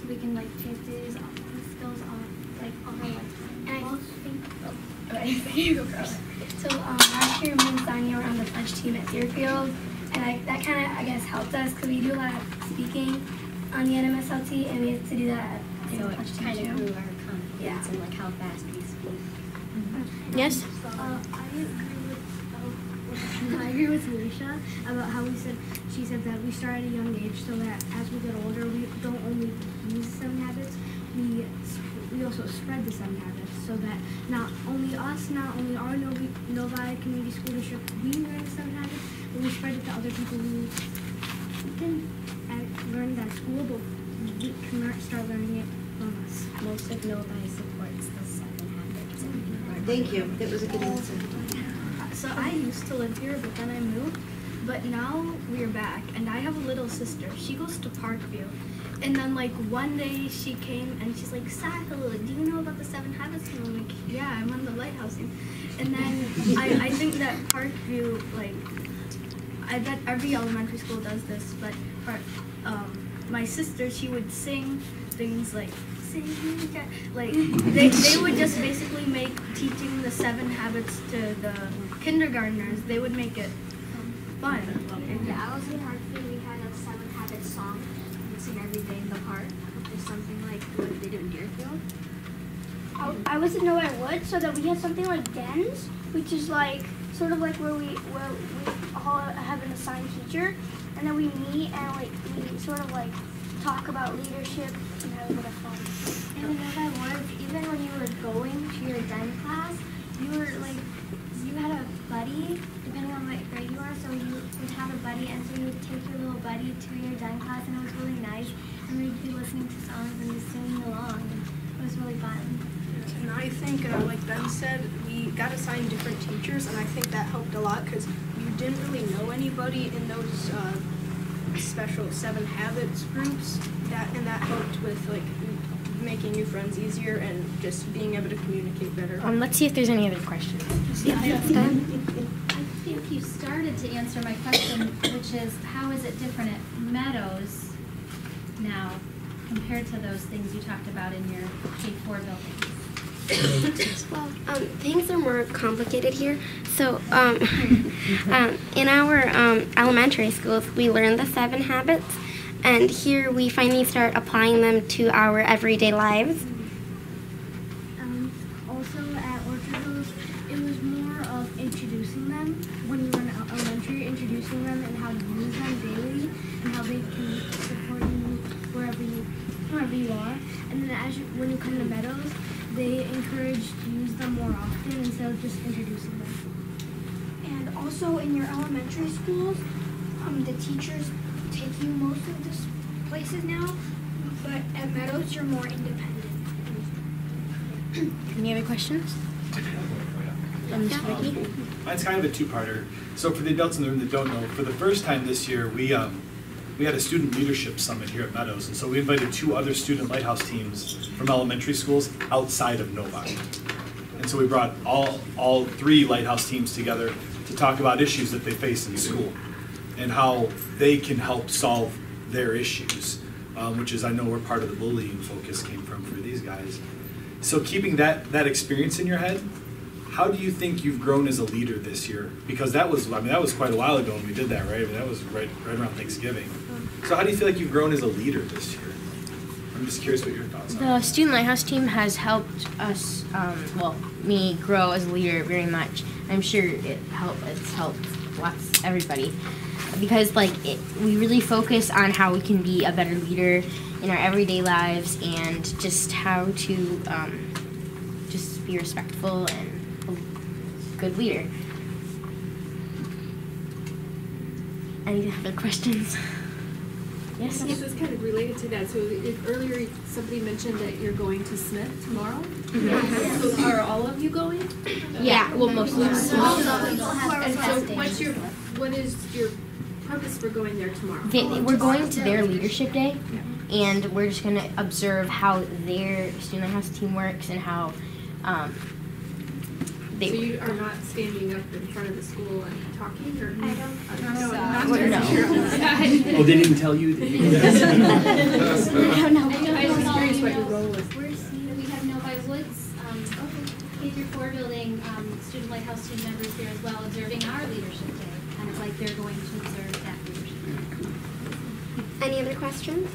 so we can like take these, these skills on like all our lifetime. And I think, oh, okay, thank you, go first. So um, last year, me and Sonia were on the pledge team at Deerfield, and I, that kind of, I guess, helped us because we do a lot of speaking on the NMSLT, and we have to do that So it pledge kind of grew our confidence and like how fast we speak. Yes. Uh, I agree with uh, I agree with Alicia about how we said she said that we start at a young age so that as we get older we don't only use the seven habits we we also spread the seven habits so that not only us not only our Novi, Novi Community School District we learn the seven habits but we spread it to other people who didn't uh, learn that school but we can start learning it from us. Most of Novi supports the seven habits. Thank you. That was a good answer. So I used to live here, but then I moved. But now we're back, and I have a little sister. She goes to Parkview. And then, like, one day she came and she's like, Sahil, do you know about the seven habits? And I'm like, yeah, I'm on the lighthouse team. And then I, I think that Parkview, like, I bet every elementary school does this, but for, um, my sister, she would sing things like, like, they, they would just basically make teaching the seven habits to the kindergartners, they would make it fun. Yeah, I was in Parkview. We had a seven habits song. We sing every day in the park, which is something like what they do in Deerfield. I, I was in Novi Woods, so that we had something like dens, which is like sort of like where we where we all have an assigned teacher, and then we meet and like we sort of like talk about leadership and have a bit of fun. And Novi Woods, even when you were going to your den class, you were like, you had a buddy, depending on what grade you are, so you would have a buddy, and so you would take your little buddy to your den class, and it was really nice, and we'd be listening to songs and just singing along, and it was really fun. And I think, uh, like Ben said, we got assigned different teachers, and I think that helped a lot because you didn't really know anybody in those uh, special seven habits groups. That and that helped with like making new friends easier and just being able to communicate better. Um, let's see if there's any other questions. I think you started to answer my question, which is how is it different at Meadows now compared to those things you talked about in your K-4 building? Well, um, things are more complicated here. So, um, um, in our elementary schools, we learn the seven habits, and here we finally start applying them to our everyday lives. Also at Orchard Hills, it was more of introducing them when you were in elementary, introducing them and how to use them daily and how they can support you wherever you wherever you are. And then as you, when you come to Meadows, they encourage to use them more often instead of just introducing them. And also in your elementary schools, um, the teachers take you most of the places now, but at Meadows you're more independent. Any other questions? Um, Mr. Vicky? Mine's kind of a two-parter. So for the adults in the room that don't know, for the first time this year, we um, we had a student leadership summit here at Meadows, and so we invited two other student lighthouse teams from elementary schools outside of Novi. And so we brought all all three lighthouse teams together to talk about issues that they face in school and how they can help solve their issues, um, which is I know where part of the bullying focus came from for these guys. So keeping that that experience in your head, how do you think you've grown as a leader this year? Because that was I mean that was quite a while ago when we did that, right? I mean that was right right around Thanksgiving. So how do you feel like you've grown as a leader this year? I'm just curious what your thoughts are. The Student Lighthouse team has helped us, um, well, me grow as a leader very much. I'm sure it help. It's helped lots everybody because like it, we really focus on how we can be a better leader in our everyday lives and just how to um, just be respectful and good leader. Any other questions? Yes. This is kind of related to that. So if earlier somebody mentioned that you're going to Smith tomorrow. Mhm. So are all of you going? Yeah, well, most of us. And so what's your, what is your purpose for going there tomorrow? They, we're going to their leadership day, and we're just going to observe how their student house team works and how um, they. So you are not standing up in front of the school and talking, or? I don't. No, so. not No. necessarily. Oh, they didn't tell you that you I don't know. I was just curious what your role was. We're, we have Novi Woods, um, K through four building, um, student lighthouse team members here as well, observing our leadership day, kind of like they're going to observe that leadership day. Any other questions?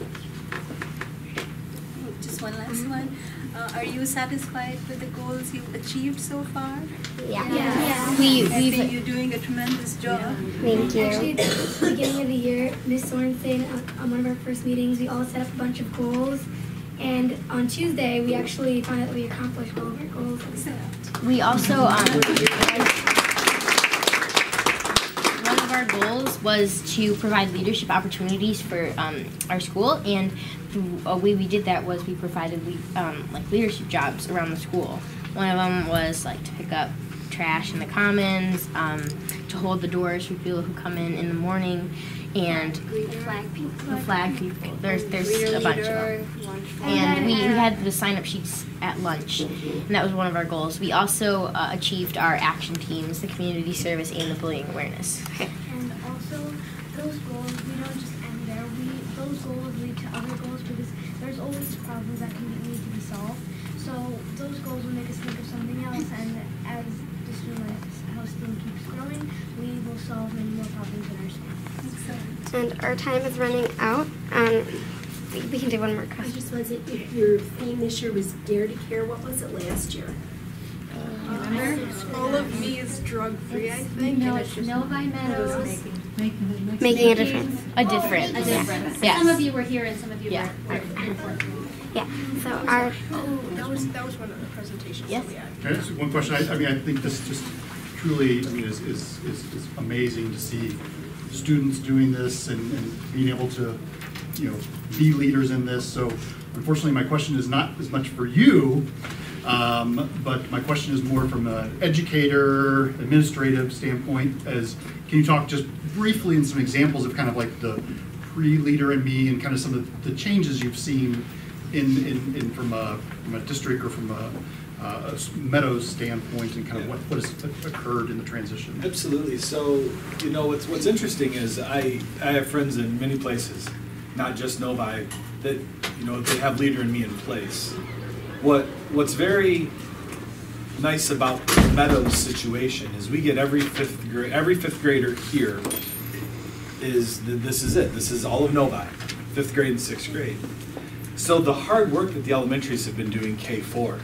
Just one last one. Uh, are you satisfied with the goals you've achieved so far? Yeah. Yeah. We- I we've- think you're doing a tremendous job. Thank you. Actually, at the beginning of the year, Miss Sorensen, uh, on one of our first meetings, we all set up a bunch of goals. And on Tuesday, we actually found out that we accomplished all of our goals that we set out. We also um, one of our goals was to provide leadership opportunities for um, our school, and the way we did that was we provided le- um, like leadership jobs around the school. One of them was like to pick up trash in the commons, um, to hold the doors for people who come in in the morning, and Flag people. the flag people. There's there's a bunch of them. And we, we had the sign up sheets at lunch, and that was one of our goals. We also uh, achieved our action teams, the community service, and the bullying awareness. And also, those goals, we don't just end there. We those goals lead to other goals because there's always problems that can be, need to be solved. So those goals will make us think of something else, and as the student house team keeps growing, we will solve many more problems in our school. And our time is running out. Um, we- we can do one more I question. just was, if your theme this year was Dare to Care, what was it last year? Remember, All of me is drug free, I think. No, it's just- Novi Meadows. Making a difference. A difference. A difference. Yes. Some of you were here and some of you Yeah. weren't. Yeah. So our Oh, that was, that was one of the presentations that we had. Can I ask one question? I, I mean, I think this just truly, I mean, is, is, is, is amazing to see students doing this and, and being able to, you know, be leaders in this. So unfortunately, my question is not as much for you, um, but my question is more from an educator, administrative standpoint as, can you talk just briefly in some examples of kind of like the pre-Leader in Me and kind of some of the changes you've seen in, in, in from a, from a district or from a, uh, Meadows standpoint and kind of what, what has occurred in the transition? Absolutely. So, you know, what's, what's interesting is I, I have friends in many places, not just Novi, that, you know, they have leader in me in place. What, what's very nice about the Meadows situation is we get every fifth grade, every fifth grader here is, th- this is it. This is all of Novi, fifth grade and sixth grade. So the hard work that the elementaries have been doing K four,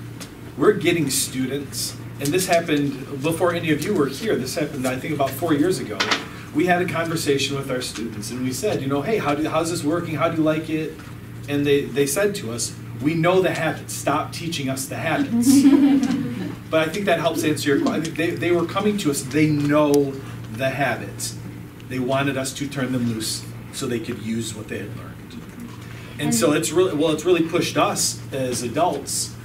we're getting students, and this happened before any of you were here. This happened, I think, about four years ago. We had a conversation with our students, and we said, you know, hey, how do, how's this working? How do you like it? And they, they said to us, we know the habits. Stop teaching us the habits. but I think that helps answer your question. They, they were coming to us. They know the habits. They wanted us to turn them loose so they could use what they had learned. And so it's really well, it's really pushed us as adults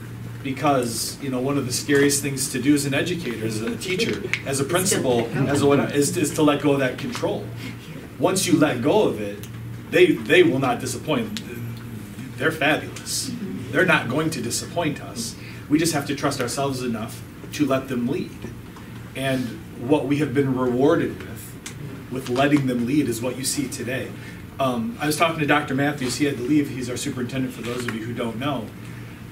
because you know one of the scariest things to do as an educator, as a teacher, as a principal, as a what is, is to let go of that control. Once you let go of it, they they will not disappoint. They're fabulous. They're not going to disappoint us. We just have to trust ourselves enough to let them lead. And what we have been rewarded with, with letting them lead, is what you see today. Um, I was talking to Dr. Matthews. He had to leave. He's our superintendent. For those of you who don't know,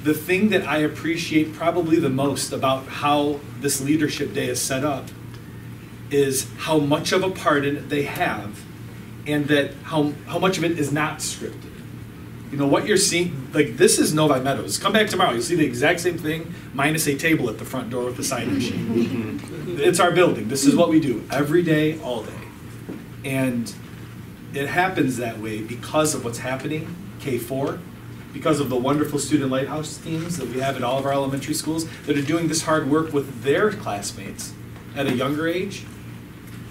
the thing that I appreciate probably the most about how this leadership day is set up is how much of a part in it they have, and that how how much of it is not scripted. You know what you're seeing, like this is Novi Meadows. Come back tomorrow, you'll see the exact same thing, minus a table at the front door with a sign machine. Mm-hmm. it's our building. This is what we do every day, all day, and it happens that way because of what's happening K four, because of the wonderful student lighthouse teams that we have at all of our elementary schools that are doing this hard work with their classmates at a younger age.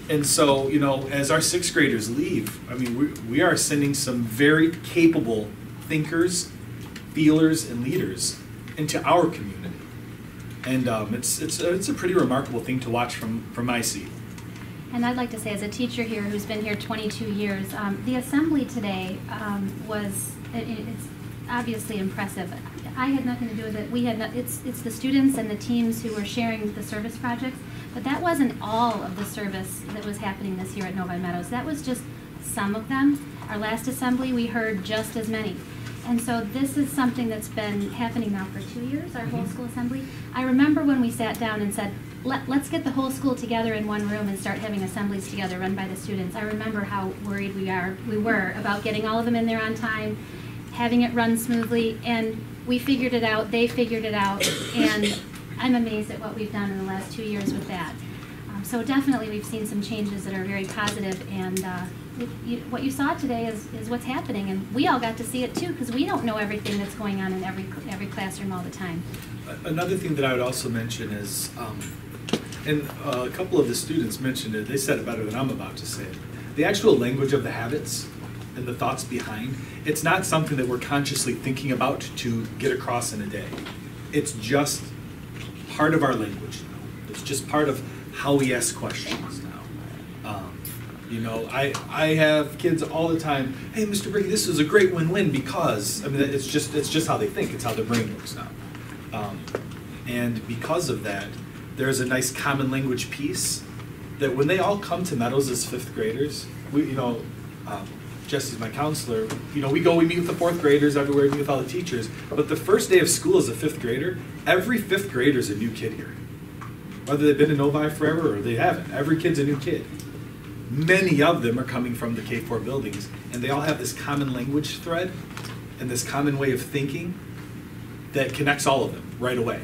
And so, you know, as our sixth graders leave, I mean, we, we are sending some very capable thinkers, feelers, and leaders into our community. And um, it's, it's, a, it's a pretty remarkable thing to watch from, from my seat. And I'd like to say, as a teacher here who's been here 22 years, um, the assembly today um, was it, it's obviously impressive. I had nothing to do with it. We had no, it's it's the students and the teams who were sharing the service projects, but that wasn't all of the service that was happening this year at Novi Meadows. That was just some of them. Our last assembly, we heard just as many. And so this is something that's been happening now for two years, our whole school assembly. I remember when we sat down and said, Let, let's get the whole school together in one room and start having assemblies together run by the students. I remember how worried we are, we were about getting all of them in there on time, having it run smoothly, and we figured it out, they figured it out, and I'm amazed at what we've done in the last two years with that. Um, so definitely we've seen some changes that are very positive, and uh, you, what you saw today is, is what's happening, and we all got to see it too, because we don't know everything that's going on in every, every classroom all the time. Another thing that I would also mention is, um, and uh, a couple of the students mentioned it, they said it better than I'm about to say it. The actual language of the habits and the thoughts behind, it's not something that we're consciously thinking about to get across in a day. It's just part of our language. It's just part of how we ask questions you know, I, I have kids all the time, hey, Mr. Brady, this is a great win-win because, I mean, it's just, it's just how they think, it's how their brain works now. Um, and because of that, there's a nice common language piece that when they all come to Meadows as fifth graders, we, you know, um, Jesse's my counselor, you know, we go, we meet with the fourth graders everywhere, we meet with all the teachers. But the first day of school as a fifth grader, every fifth grader is a new kid here. Whether they've been in Novi forever or they haven't, every kid's a new kid. Many of them are coming from the K-4 buildings, and they all have this common language thread and this common way of thinking that connects all of them right away.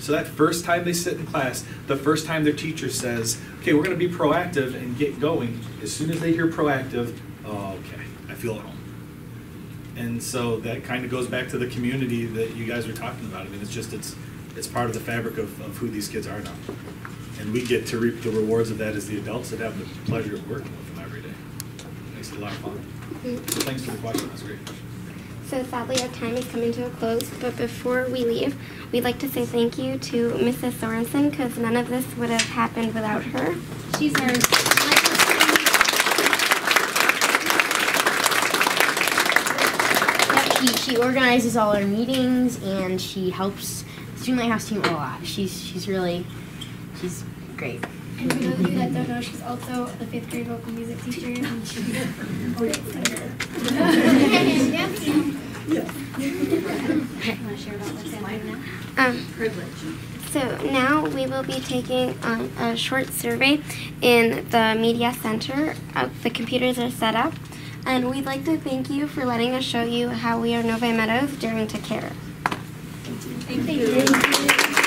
So that first time they sit in class, the first time their teacher says, okay, we're going to be proactive and get going, as soon as they hear proactive, oh, okay, I feel at home. And so that kind of goes back to the community that you guys were talking about. I mean, it's just, it's, it's part of the fabric of, of who these kids are now. And we get to reap the rewards of that as the adults that have the pleasure of working with them every day. Makes it a lot of fun. So thanks for the question, that's great. So sadly, our time is coming to a close, but before we leave, we'd like to say thank you to Mrs. Sorensen because none of this would have happened without her. She's our she, she organizes all our meetings and she helps Student Lighthouse team a lot. She's she's really she's great. And for those of you that don't know, she's also the fifth grade vocal music teacher, and she's a great singer. Want to share about what's happening now? Um, So now we will be taking um, a short survey in the media center. Uh, the computers are set up, and we'd like to thank you for letting us show you how we are Novi Meadows Daring to Care. Thank you.